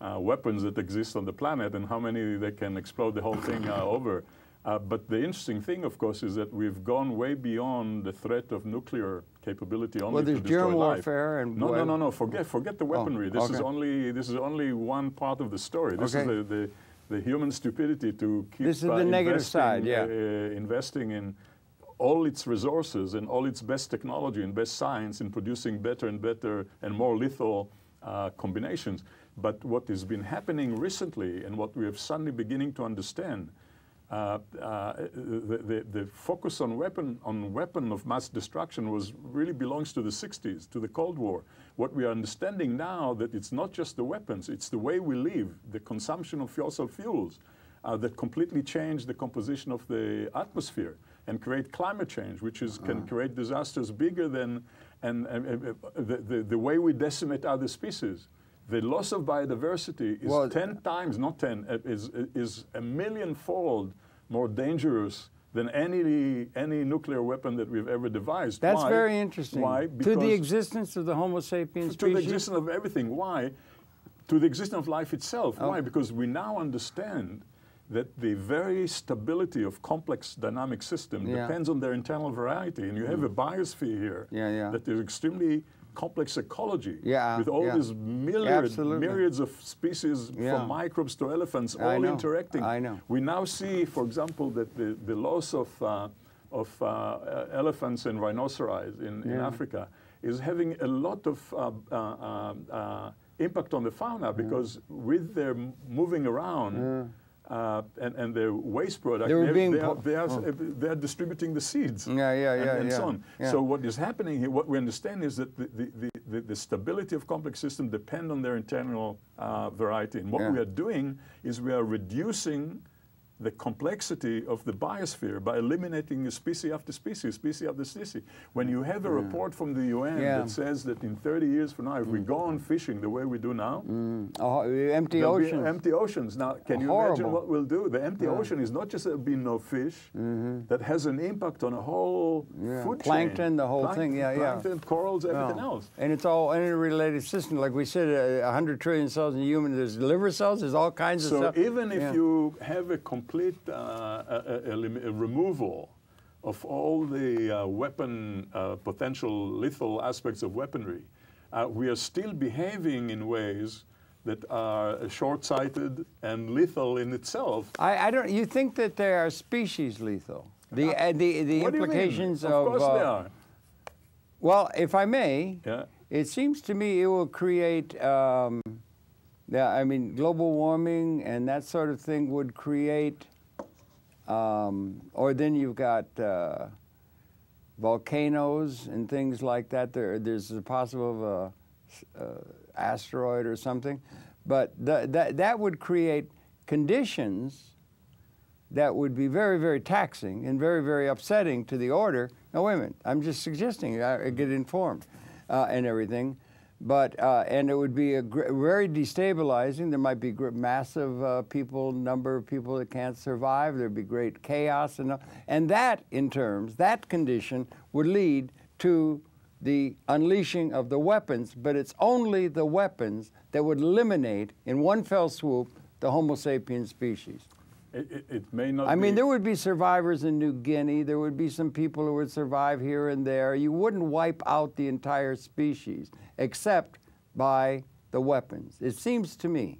uh, weapons that exist on the planet and how many they can explode the whole thing uh, over. Uh, but the interesting thing, of course, is that we've gone way beyond the threat of nuclear capability only well, there's to destroy germ life. warfare and no, no, no, no. Forget, forget the Oh, weaponry. this okay. is only this is only one part of the story. This Okay. is the, the the human stupidity to keep This is uh, the negative side, yeah. uh, investing in all its resources and all its best technology and best science in producing better and better and more lethal uh, combinations. But what has been happening recently and what we are suddenly beginning to understand uh, uh, the, the, the, focus on weapon on weapon of mass destruction was really belongs to the 60s, to the Cold War. What we are understanding now that it's not just the weapons, it's the way we live, the consumption of fossil fuels uh, that completely change the composition of the atmosphere and create climate change, which is, can create disasters bigger than and, and, uh, the, the, the way we decimate other species. The loss of biodiversity is Well, 10 times, not 10, uh, is, is a million-fold more dangerous than any, any nuclear weapon that we've ever devised. That's Why? very interesting. Why? to the existence of the Homo sapiens species? to the existence of everything. Why? To the existence of life itself. Oh. Why? Because we now understand that the very stability of complex dynamic systems Yeah. Depends on their internal variety. And you have a biosphere here Yeah, yeah. that is extremely complex ecology Yeah, with all yeah. these myriad, Absolutely. myriads of species Yeah. from microbes to elephants all interacting. I know. We now see, for example, that the, the loss of, uh, of uh, uh, elephants and rhinoceros in, in Africa is having a lot of uh, uh, um, uh, impact on the fauna because with their moving around uh, and, and their waste product, They were they're- being they, are, they, are, oh. they are distributing the seeds. Yeah, yeah, and, yeah, and yeah, so on. yeah. So what is happening here, what we understand is that the, the, the, the, the stability of complex systems depend on their internal uh, variety. And what Yeah. we are doing is we are reducing the complexity of the biosphere by eliminating species after species, species after species. When you have a report from the UN Yeah. that says that in 30 years from now, if we go on fishing the way we do now, Oh, empty oceans. empty oceans. Now, can you Horrible. imagine what we'll do? The empty ocean is not just there'll be no fish, that has an impact on a whole. Yeah. food Plankton, chain. the whole thing, yeah, yeah. Plankton, corals, everything else. And it's all interrelated system. Like we said, uh, 100 trillion cells in human. There's liver cells. There's all kinds of So stuff. even if Yeah. you have a complete uh, a, a- a removal of all the uh, weapon uh, potential lethal aspects of weaponry, uh, we are still behaving in ways that are short-sighted and lethal in itself. I, I don't. You think that they are species lethal? The uh, the the What do you mean? implications Of of. course they are. Well, if I may, Yeah. it seems to me it will create. Um, yeah, I mean, global warming and that sort of thing would create. Um, or then you've got uh, volcanoes and things like that. There, there's a possible of a, uh asteroid or something, but th- that that would create conditions that would be very, very taxing and very, very upsetting to the order. Now, wait a minute. I'm just suggesting I get informed uh, and everything. But, uh, and it would be very destabilizing. There might be massive uh, people, number of people that can't survive. There'd be great chaos. And, and that, in terms, that condition would lead to the unleashing of the weapons, but it's only the weapons that would eliminate, in one fell swoop, the Homo sapiens species. It, it, it may not. I mean, there would be survivors in New Guinea. There would be some people who would survive here and there. You wouldn't wipe out the entire species, except by the weapons. It seems to me.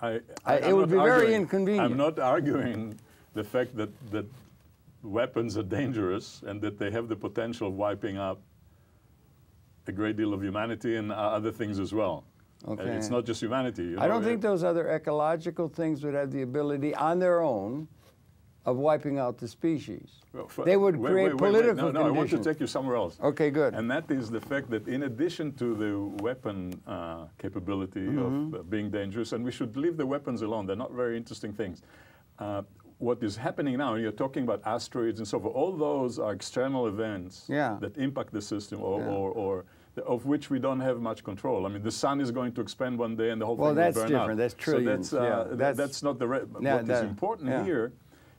I, I- it I'm would be very inconvenient. I'm not arguing the fact that, that weapons are dangerous and that they have the potential of wiping out a great deal of humanity and other things as well. And Okay. It's not just humanity. you I don't think those other ecological things would have the ability on their own of wiping out the species. well, They would wait, create wait, wait, wait. political No, no, I want to take you somewhere else. Okay, good. And that is the fact that in addition to the weapon uh, capability Mm-hmm. of uh, being dangerous, and we should leave the weapons alone, they're not very interesting things. Uh, what is happening now, and you're talking about asteroids and so forth, all those are external events Yeah. that impact the system or, Yeah. or, or of which we don't have much control. I mean, the sun is going to expand one day and the whole Well, thing will burn different. out. That's trillions. So that's, uh, Yeah, that's- that's, not the... Re- Yeah, what is that- important yeah. here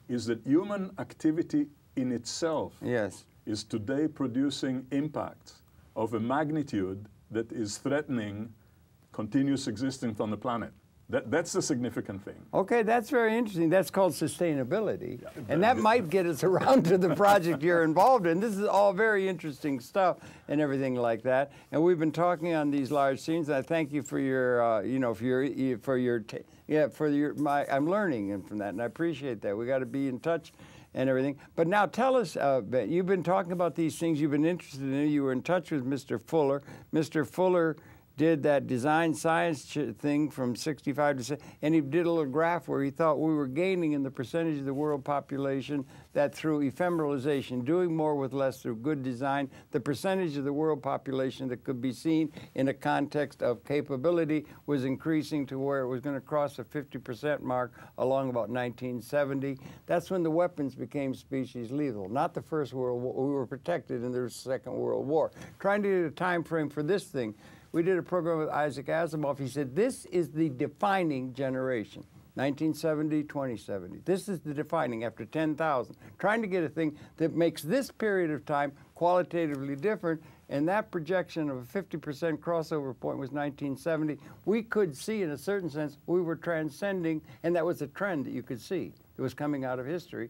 is that human activity in itself Yes. is today producing impacts of a magnitude that is threatening continuous existence on the planet. That, that's the significant thing. Okay, that's very interesting. That's called sustainability. and that might get us around to the project you're involved in. This is all very interesting stuff and everything like that. And we've been talking on these large scenes. And I thank you for your, uh, you know, for your, for your, yeah, for your, my, I'm learning from that, and I appreciate that. We got to be in touch and everything. But now tell us, uh, Ben, you've been talking about these things. You've been interested in. it. You were in touch with Mr. Fuller. Mr. Fuller did that design science thing from 65 to, se- and he did a little graph where he thought we were gaining in the percentage of the world population that through ephemeralization, doing more with less through good design, the percentage of the world population that could be seen in a context of capability was increasing to where it was going to cross the 50% mark along about 1970. That's when the weapons became species lethal, not the First World War. We were protected in the Second World War. Trying to get a time frame for this thing. We did a program with Isaac Asimov. He said, This is the defining generation. 1970, 2070. This is the defining after 10,000. Trying to get a thing that makes this period of time qualitatively different. And that projection of a 50% crossover point was 1970. We could see, in a certain sense, we were transcending, and that was a trend that you could see that was coming out of history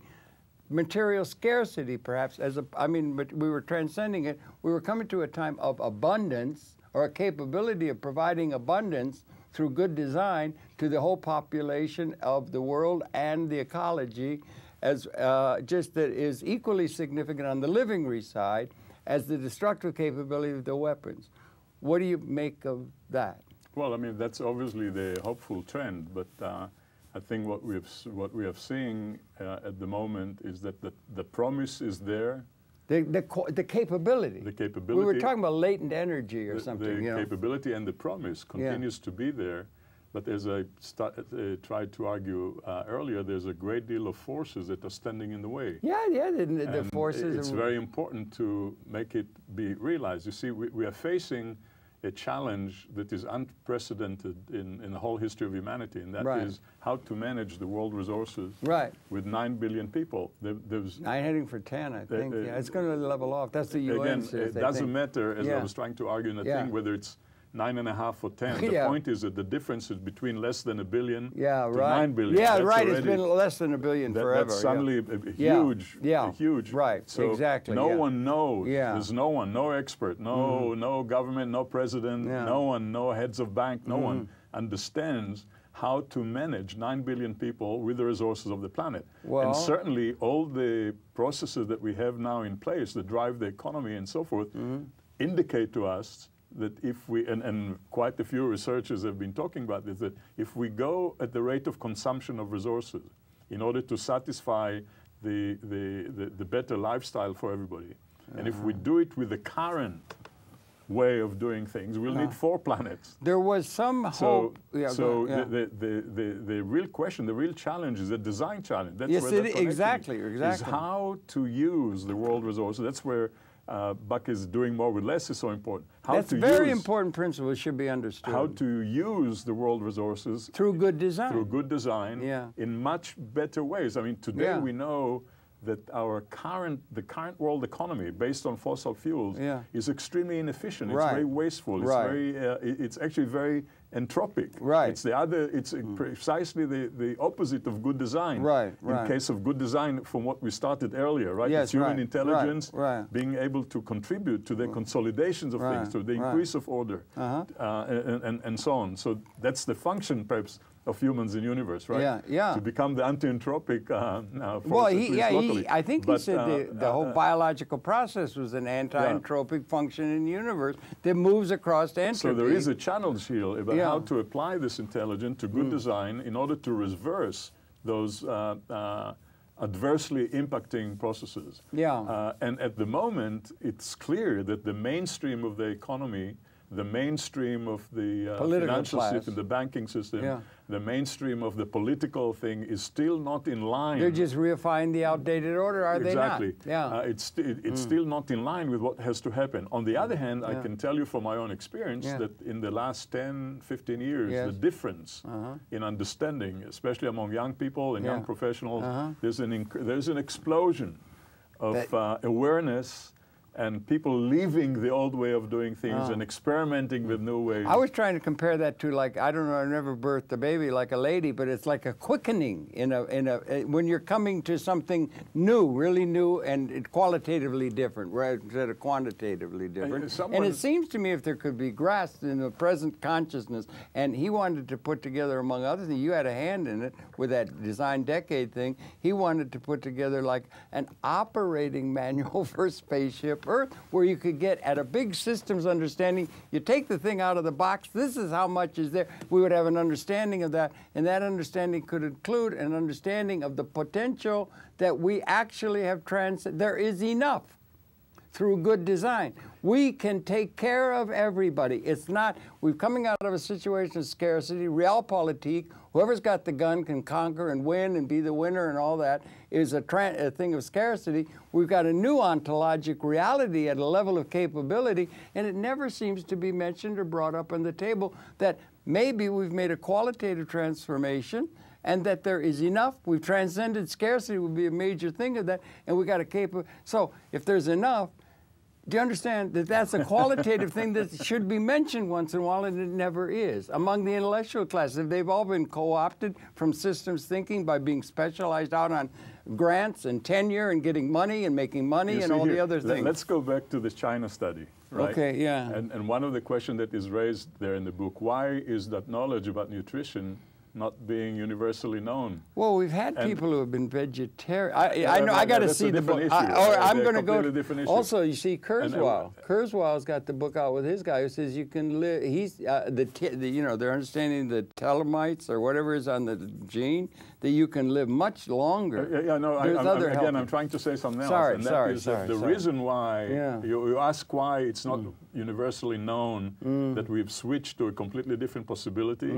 material scarcity, perhaps, as a, I mean, but we were transcending it. We were coming to a time of abundance or a capability of providing abundance through good design to the whole population of the world and the ecology, as uh, just that is equally significant on the living side as the destructive capability of the weapons. What do you make of that? Well, I mean, that's obviously the hopeful trend, but uh, I think what we've what we are seeing uh, at the moment is that the, the promise is there, The, the, the capability. the capability. We were talking about latent energy or the, something. the you know. capability and the promise continues to be there. But as I uh, tried to argue uh, earlier, there's a great deal of forces that are standing in the way. Yeah, yeah, the, the And forces. It's very important to make it be realized. You see, we, we are facing a challenge that is unprecedented in, in the whole history of humanity, and that is Right. how to manage the world resources Right. with 9 billion people. There, there's, Nine heading for 10, I think. uh, yeah, it's going to level off. That's the UN again, says, it doesn't think. matter, as I was trying to argue in the Yeah. thing, whether it's nine and a half or 10. The Yeah. point is that the difference is between less than a billion Yeah, to right. 9 billion. Yeah, That's right. It's already- been less than a billion that, forever. That's suddenly Yeah, huge, yeah, huge. right, So exactly, No one knows. Yeah. Mm-hmm. There's no one, no expert, no no government, no president. Mm-hmm. no one, no heads of bank, no one understands how to manage nine billion people with the resources of the planet. Well- and certainly all the processes that we have now in place that drive the economy and so forth Mm-hmm. indicate to us that if we, and, and quite a few researchers have been talking about this, that if we go at the rate of consumption of resources in order to satisfy the, the, the, the better lifestyle for everybody, and if we ah. do it with the current way of doing things, we'll need ah. four planets. There was some So, hope. Yeah, so yeah. the, the, the, the, real question, the real challenge is a design challenge. That's Yes, where it connection exactly, Is how to use the world resources. That's where uh, Buck is doing more with less is so important. How That's very use, important principle. Should be understood. How to use the world resources Through good design. through good design Yeah. in much better ways. I mean, today Yeah. we know that our current, the current world economy based on fossil fuels Yeah. is extremely inefficient. It's Right. very wasteful. It's Right. very, uh, it's actually very entropic. Right. Mm. It's the other, it's precisely the, the opposite of good design. Right, In right. case of good design from what we started earlier, right? Yes, it's human right, intelligence right. being able to contribute to the consolidations of things, to the increase of order, Uh-huh. uh, and, and, and so on. So that's the function, perhaps, of humans in universe, right? Yeah, yeah. To become the anti-entropic uh, uh, force, Well, he, yeah, he. I think But, he said uh, the, the uh, whole uh, biological process was an anti-entropic function in the universe that moves across entropy. So there is a challenge here about Yeah. Mm. how to apply this intelligence to good design in order to reverse those uh, uh, adversely impacting processes. Yeah. Uh, and at the moment, it's clear that the mainstream of the economy, the mainstream of the uh, financial class. system, the banking system, Yeah. The mainstream of the political thing is still not in line. They're just reifying the outdated order, are exactly. they not? Yeah. Uh, it's it- it's still not in line with what has to happen. On the other hand, I can tell you from my own experience Yeah. that in the last 10, 15 years, Yes. the difference Uh-huh. in understanding, especially among young people and young professionals, Uh-huh. there's, an there's an explosion of uh, awareness and people leaving the old way of doing things Ah. and experimenting with new ways. I was trying to compare that to like I don't know I never birthed a baby like a lady, but it's like a quickening in a in a uh, when you're coming to something new, really new and qualitatively different, instead of quantitatively different. and someone- it seems to me if there could be grasped in the present consciousness, and he wanted to put together among other things, you had a hand in it with that design decade thing. He wanted to put together like an operating manual for a spaceship Earth, where you could get at a big systems understanding. You take the thing out of the box. This is how much is there. We would have an understanding of that, and that understanding could include an understanding of the potential that we actually have trans. There is enough through good design. We can take care of everybody. It's not, we're coming out of a situation of scarcity, realpolitik. Whoever's got the gun can conquer and win and be the winner and all that is a, a thing of scarcity. We've got a new ontologic reality at a level of capability, and it never seems to be mentioned or brought up on the table that maybe we've made a qualitative transformation and that there is enough. We've transcended scarcity would be a major thing of that, and we got a capable. So if there's enough, do you understand that that's a qualitative thing that should be mentioned once in a while, and it never is among the intellectual classes. They've all been co-opted from systems thinking by being specialized out on grants and tenure and getting money and making money You and all the other things. Let's go back to the China study. Right? Okay, yeah. And, and one of the questions that is raised there in the book, why is that knowledge about nutrition not being universally known? Well, we've had And- people who have been vegetarian. I, Yeah, I know. no, I got to see the book. different I, or I'm going to go. issue. Also, you see, And- Kurzweil. Kurzweil's got the book out with his guy who says you can live. He's uh, the, t- the you know they're understanding the telomeres or whatever is on the gene that you can live much longer. Uh, yeah, yeah, no, There's I'm, other I'm, again. I'm trying to say something else. Sorry, and that sorry, is that sorry, the sorry. reason why Yeah. Mm. you, you ask why it's not universally known that we've switched to a completely different possibility,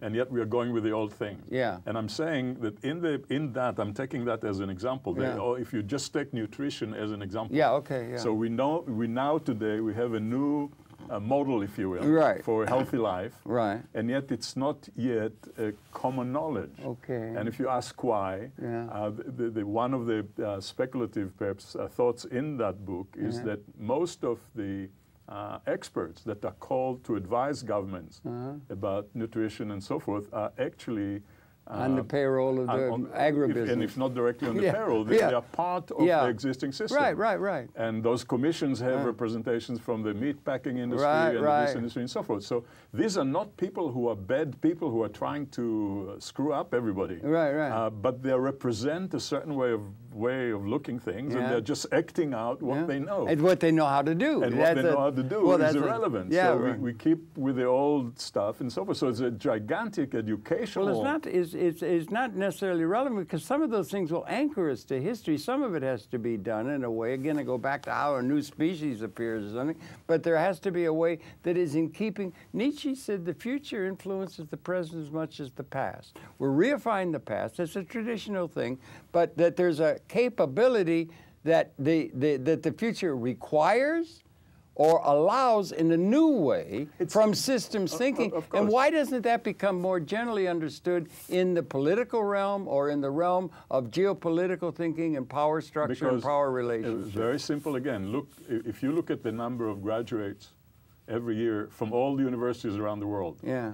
and yet we are going with the old thing. Yeah. And I'm saying that in the in that I'm taking that as an example. that- Yeah. or if you just take nutrition as an example. Yeah, okay, yeah. So we know we now today we have a new uh, model, if you will, Right. for a healthy life. Right. And yet it's not yet a common knowledge. Okay. And if you ask why, Yeah. uh, the, the, one of the uh, speculative perhaps uh, thoughts in that book is Yeah. that most of the uh, experts that are called to advise governments Uh-huh. about nutrition and so forth are actually On the payroll of the on- agribusiness. if- and if not directly on the Yeah, payroll, they, yeah. they are part of Yeah. the existing system. Right, right, right. And those commissions have Yeah. representations from the meat packing industry Right, and right. the this industry and so forth. So these are not people who are bad people who are trying to uh, screw up everybody. Right, right. Uh, but they represent a certain way of way of looking things, Yeah. and they're just acting out what Yeah. they know. And what they know how to do. And what they a- know how to do well, is that's a- irrelevant. yeah, so right. we, we keep with the old stuff and so forth. So it's a gigantic educational. Well, it's not, it's, it's, it's not necessarily relevant because some of those things will anchor us to history. Some of it has to be done in a way. Again, I go back to how a new species appears or something. But there has to be a way that is in keeping. Nietzsche said the future influences the present as much as the past. We're reifying the past. It's a traditional thing, but that there's a capability that the, the, that the future requires or allows in a new way It's- from systems thinking. of and why doesn't that become more generally understood in the political realm or in the realm of geopolitical thinking and power structure and power uh, relations? very simple again. Look, if you look at the number of graduates every year from all the universities around the world, Yeah,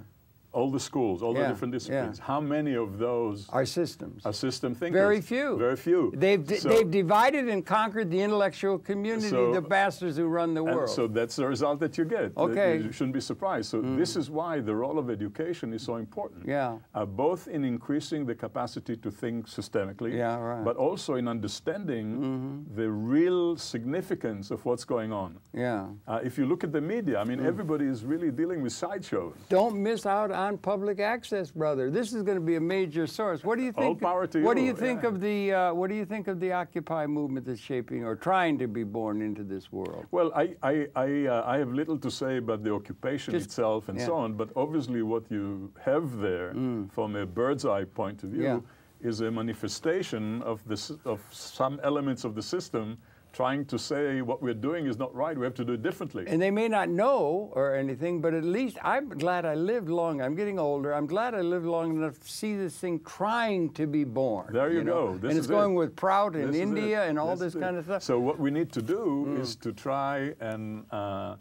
all the schools, all Yeah, the different disciplines, how many of those are systems. are system thinkers? Very few. Very few. They've, So- they've divided and conquered the intellectual community, So- the bastards who run the And world. so that's the result that you get. Okay. Mm. You shouldn't be surprised. So this is why the role of education is so important. Yeah. Uh, both in increasing the capacity to think systemically, Yeah, right. But also in understanding the real significance of what's going on. yeah. Uh, if you look at the media, I mean, Mm. everybody is really dealing with sideshows. Don't miss out on public access, brother. This is going to be a major source. What do you All think? power to what do you, you think yeah. of the uh, What do you think of the Occupy movement that's shaping or trying to be born into this world? Well, I, I, I, uh, I have little to say about the occupation Just- itself and so yeah. Mm. on, but obviously what you have there from a bird's eye point of view Yeah. is a manifestation of, the, sy- of some elements of the system trying to say what we're doing is not right, we have to do it differently. And they may not know or anything, but at least I'm glad I lived long. I'm getting older. I'm glad I lived long enough to see this thing trying to be born. There you, know? go. This and it's going it. with Prout in India it. and all This this kind it. of stuff. Mm. So what we need to do is to try and uh, i-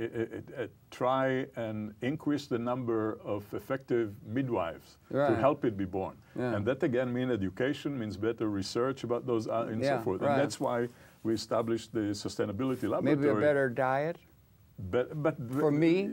i- i- uh, try and increase the number of effective midwives to help it be born. Yeah. And that again means education, means better research about those uh, and Yeah, so forth. right. And that's why we established the sustainability laboratory. Maybe a better diet But, but for me.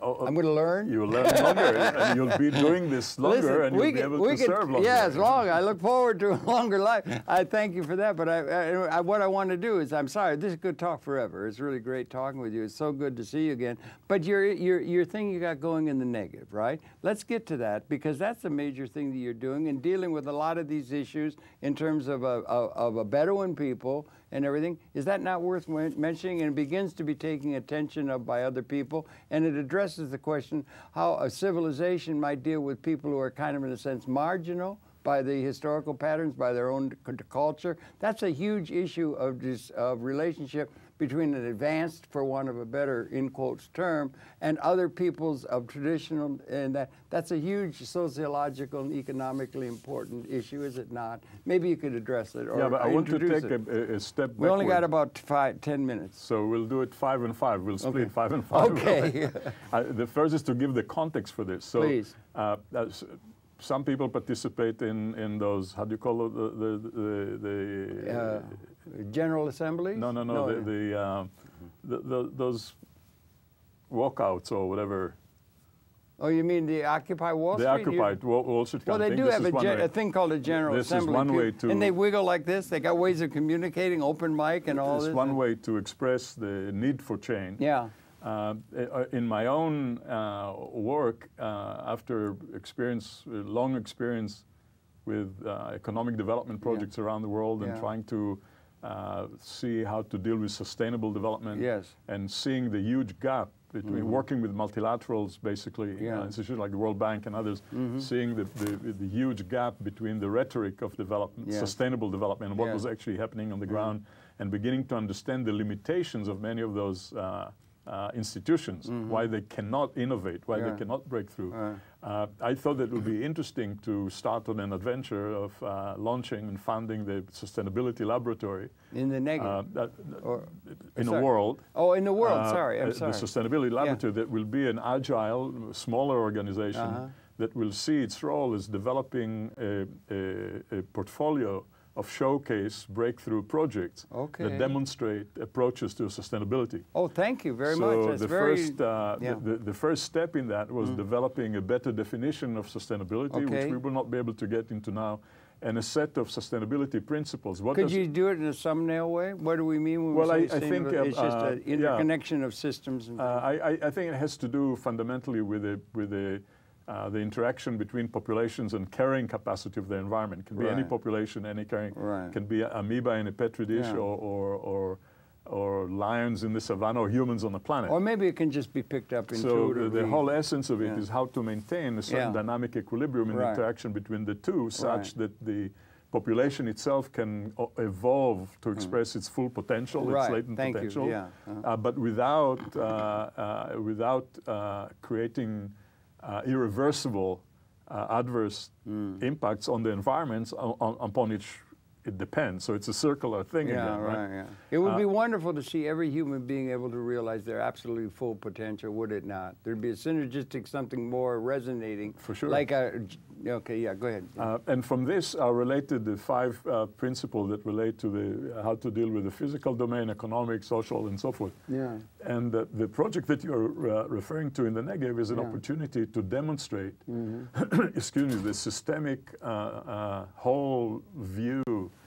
Oh, oh, I'm going to learn. You'll learn longer, eh? and you'll be doing this longer, Listen, and you'll we be could- able to could- serve longer. Yes, long. I look forward to a longer life. I thank you for that. But I, I, I, what I want to do is, I'm sorry, this is good talk forever. It's really great talking with you. It's so good to see you again. But your your your thing you got going in the Negev, right? Let's get to that because that's a major thing that you're doing and dealing with a lot of these issues in terms of a of, of a Bedouin people and everything. Is that not worth mentioning? And it begins to be taken attention of by other people, and it addresses the question how a civilization might deal with people who are kind of, in a sense, marginal by the historical patterns, by their own culture. That's a huge issue of this of relationship between an advanced, for want of a better in quotes term, and other peoples of traditional, and that that's a huge sociological and economically important issue, is it not? Maybe you could address it or yeah, but I want to take a, a step back. We only got about five, ten minutes. So we'll do it five and five. We'll split Okay. five and five. Okay. Uh, the first is to give the context for this. So, Please. Uh, some people participate in, in those. How do you call it? The the the, the Uh, General Assembly? no no no, the, the, um, the, the those walkouts or whatever. Oh, you mean the Occupy Wall the Street? You- occupied Wall, Wall Street Well, they do This have a, way. a thing called a General This is Assembly. one way to- And they wiggle like this. They got ways of communicating, open mic and all It's this. one way to express the need for change. Yeah. Uh, uh, in my own uh, work, uh, after experience, uh, long experience with uh, economic development projects around the world and Yeah. trying to uh, see how to deal with sustainable development Yes. And seeing the huge gap between working with multilaterals, basically, Yeah. Uh, institutions like the World Bank and others, seeing the, the, the huge gap between the rhetoric of development, Yeah. sustainable development, and what Yeah. was actually happening on the ground, and beginning to understand the limitations of many of those uh, uh, institutions, why they cannot innovate, why. Yeah. they cannot break through. Right. Uh, I thought it would be interesting to start on an adventure of uh, launching and funding the sustainability laboratory In the uh, Negev. that, Or- in sorry. the world. oh, in the world. Uh, sorry, I'm uh, sorry. The sustainability laboratory that will be an agile, smaller organization Uh-huh. that will see its role as developing a, a, a portfolio of showcase breakthrough projects Okay. that demonstrate approaches to sustainability. oh, thank you very so much. That's the very. first, uh, yeah. Mm. the, the, first step in that was developing a better definition of sustainability, which we will not be able to get into now, and a set of sustainability principles. What Could you do it in a thumbnail way? What do we mean when Well, we I- say I think, sustainable- It's uh, just uh, an yeah. interconnection of systems. And Uh, I, I- I think it has to do fundamentally with the, with the, uh, the interaction between populations and carrying capacity of the environment. It can be any population, any carrying. Right. can be amoeba in a petri dish Yeah. or, or, or, or lions in the savannah or humans on the planet. or maybe it can just be picked up so the, the whole essence of it is Yeah. how to maintain a certain Yeah. dynamic equilibrium in Right. interaction between the two, such Right. that the population itself can evolve to express its full potential, Mm. Right, its latent thank you, potential, yeah, uh-huh. uh, but without uh, uh, without uh, creating uh, irreversible uh, adverse Mm. impacts on the environments on, on, upon which it depends. So it's a circular thing Yeah, again, right, right? yeah. It would Uh, be wonderful to see every human being able to realize their absolutely full potential, would it not? There'd be a synergistic, something more resonating. For sure. Like a, okay, yeah, go ahead. Uh, and from this are related the five uh, principles that relate to the how to deal with the physical domain, economic, social, and so forth. yeah. And the, the project that you're uh, referring to in the Negev is an Yeah. opportunity to demonstrate, Mm-hmm. excuse me, the systemic uh, uh, whole view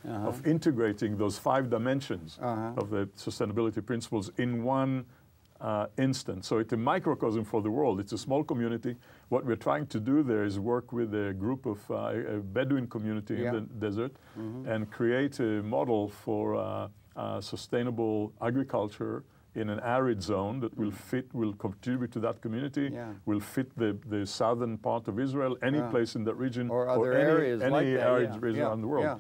of integrating those five dimensions Uh-huh. of the sustainability principles in one uh, instance. So it's a microcosm for the world. It's a small community. What we're trying to do there is work with a group of uh, a Bedouin community Yeah. In the desert and create a model for uh, uh, sustainable agriculture in an arid zone that will fit, will contribute to that community, Yeah. will fit the, the southern part of Israel, any Yeah. place in that region, Or other any, areas any like that, arid yeah. region Yeah, around the world. yeah.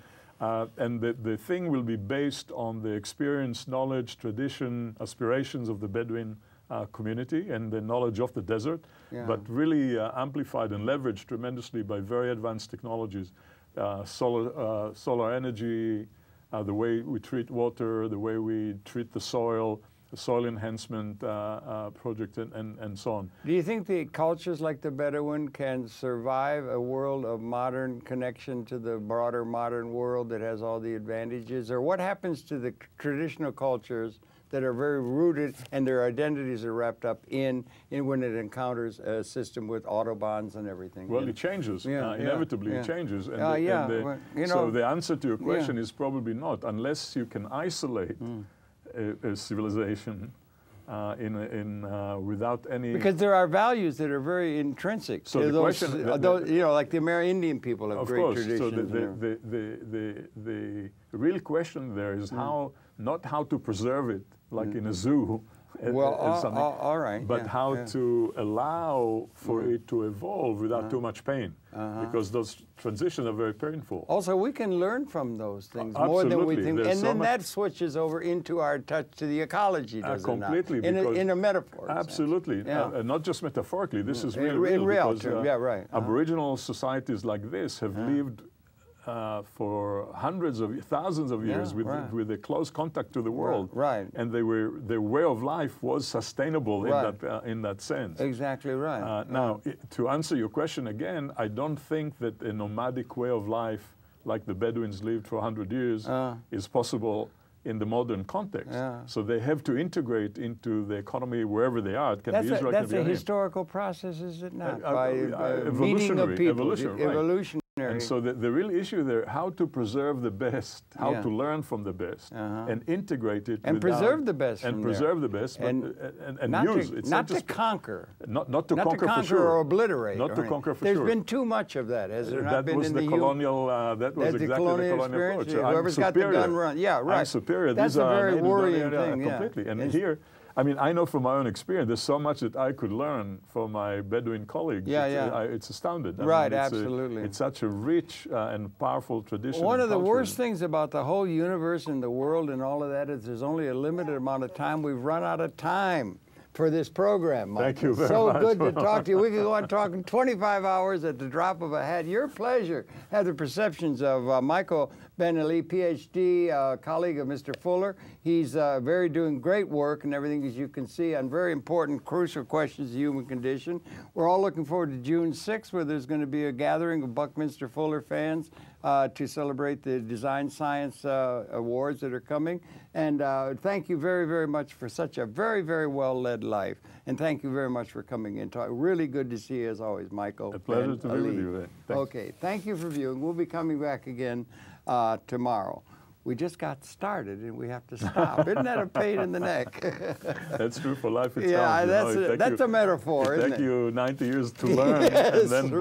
Uh, and the, the thing will be based on the experience, knowledge, tradition, aspirations of the Bedouin uh, community and the knowledge of the desert, Yeah. but really uh, amplified and leveraged tremendously by very advanced technologies. Uh, solar, uh, solar energy, uh, the way we treat water, the way we treat the soil, the soil enhancement uh, uh, project, and, and, and so on. Do you think the cultures like the Bedouin can survive a world of modern connection to the broader modern world that has all the advantages? Or what happens to the traditional cultures that are very rooted and their identities are wrapped up in, in when it encounters a system with autobahns and everything? Well, it changes. Yeah, uh, inevitably, yeah. it changes. And Uh, the- yeah, and the- well, you so the answer to your question is probably not, unless you can isolate Mm. a, a civilization uh, in, in uh, without any. Because there are values that are very intrinsic. So the those, question- uh, the- those- you know, like the American Indian people have of great course. traditions. So the, the, the, the, the real question there is Mm. how, not how to preserve it like in a zoo. a- Well, all- something, all- all right, But yeah, how yeah. to allow for Mm. it to evolve without Uh-huh. too much pain, because those transitions are very painful. Also, we can learn from those things more than we think, There's and so then that switches over into our touch to the ecology, Uh, completely, it not? In a, in a metaphor. Absolutely, Yeah. uh, uh, not just metaphorically. This is really in real. real because, uh, yeah, right. Uh-huh. Aboriginal societies like this have lived uh, for hundreds of thousands of years Yeah, with right. with a close contact to the world, right. And they were their way of life was sustainable Right. in that uh, in that sense. Exactly right. Uh, now, to answer your question again, I don't think that a nomadic way of life like the Bedouins lived for 100 years Uh. is possible in the modern context. Yeah. So they have to integrate into the economy wherever they are. It can that's be a, Israel, that's a be any- historical process, is it not? Uh, uh, By uh, uh, meeting of evolutionary, people, evolution, right. evolutionary. And so the, the real issue there, how to preserve the best, how Yeah. to learn from the best, Uh-huh. and integrate it And without- preserve the best and from there. preserve the best, but, And uh, and, and not use. to, it's not not, to conquer. not, not to not conquer to conquer for sure. or obliterate. Not or to conquer for There's sure. There's been too much of that, has there not that been was in the, the, colonial. Uh, that was That's the exactly colonial the colonial approach. Yeah, I'm whoever's got the gun run- yeah, right. I'm superior. That's These a very worrying thing. Completely. And here, I mean, I know from my own experience, there's so much that I could learn from my Bedouin colleagues. Yeah, it's, yeah. I, it's astounded. I mean, Right, it's a- absolutely. it's such a rich uh, and powerful tradition. One of the worst things about the whole universe and the world and all of that is there's only a limited amount of time. We've run out of time for this program. Mike. Thank you very so much. good to talk to you. We could go on talking 25 hours at the drop of a hat. Your pleasure. Have the perceptions of uh, Michael Ben-Eli, PhD, uh, colleague of Mr. Fuller. He's uh, very doing great work and everything, as you can see, on very important, crucial questions of the human condition. We're all looking forward to June 6th, where there's going to be a gathering of Buckminster Fuller fans uh, to celebrate the Design Science uh, Awards that are coming. And uh, thank you very, very much for such a very, very well led life. And thank you very much for coming in. Talk. Really good to see you as always, Michael. A pleasure to be with you, Ed. Thanks. Okay, thank you for viewing. We'll be coming back again uh, tomorrow. We just got started and we have to stop. Isn't that a pain in the neck? That's true for life itself. yeah, that's, a, that's you, a metaphor, it isn't take it? you 90 years to learn, Yes. and then boom,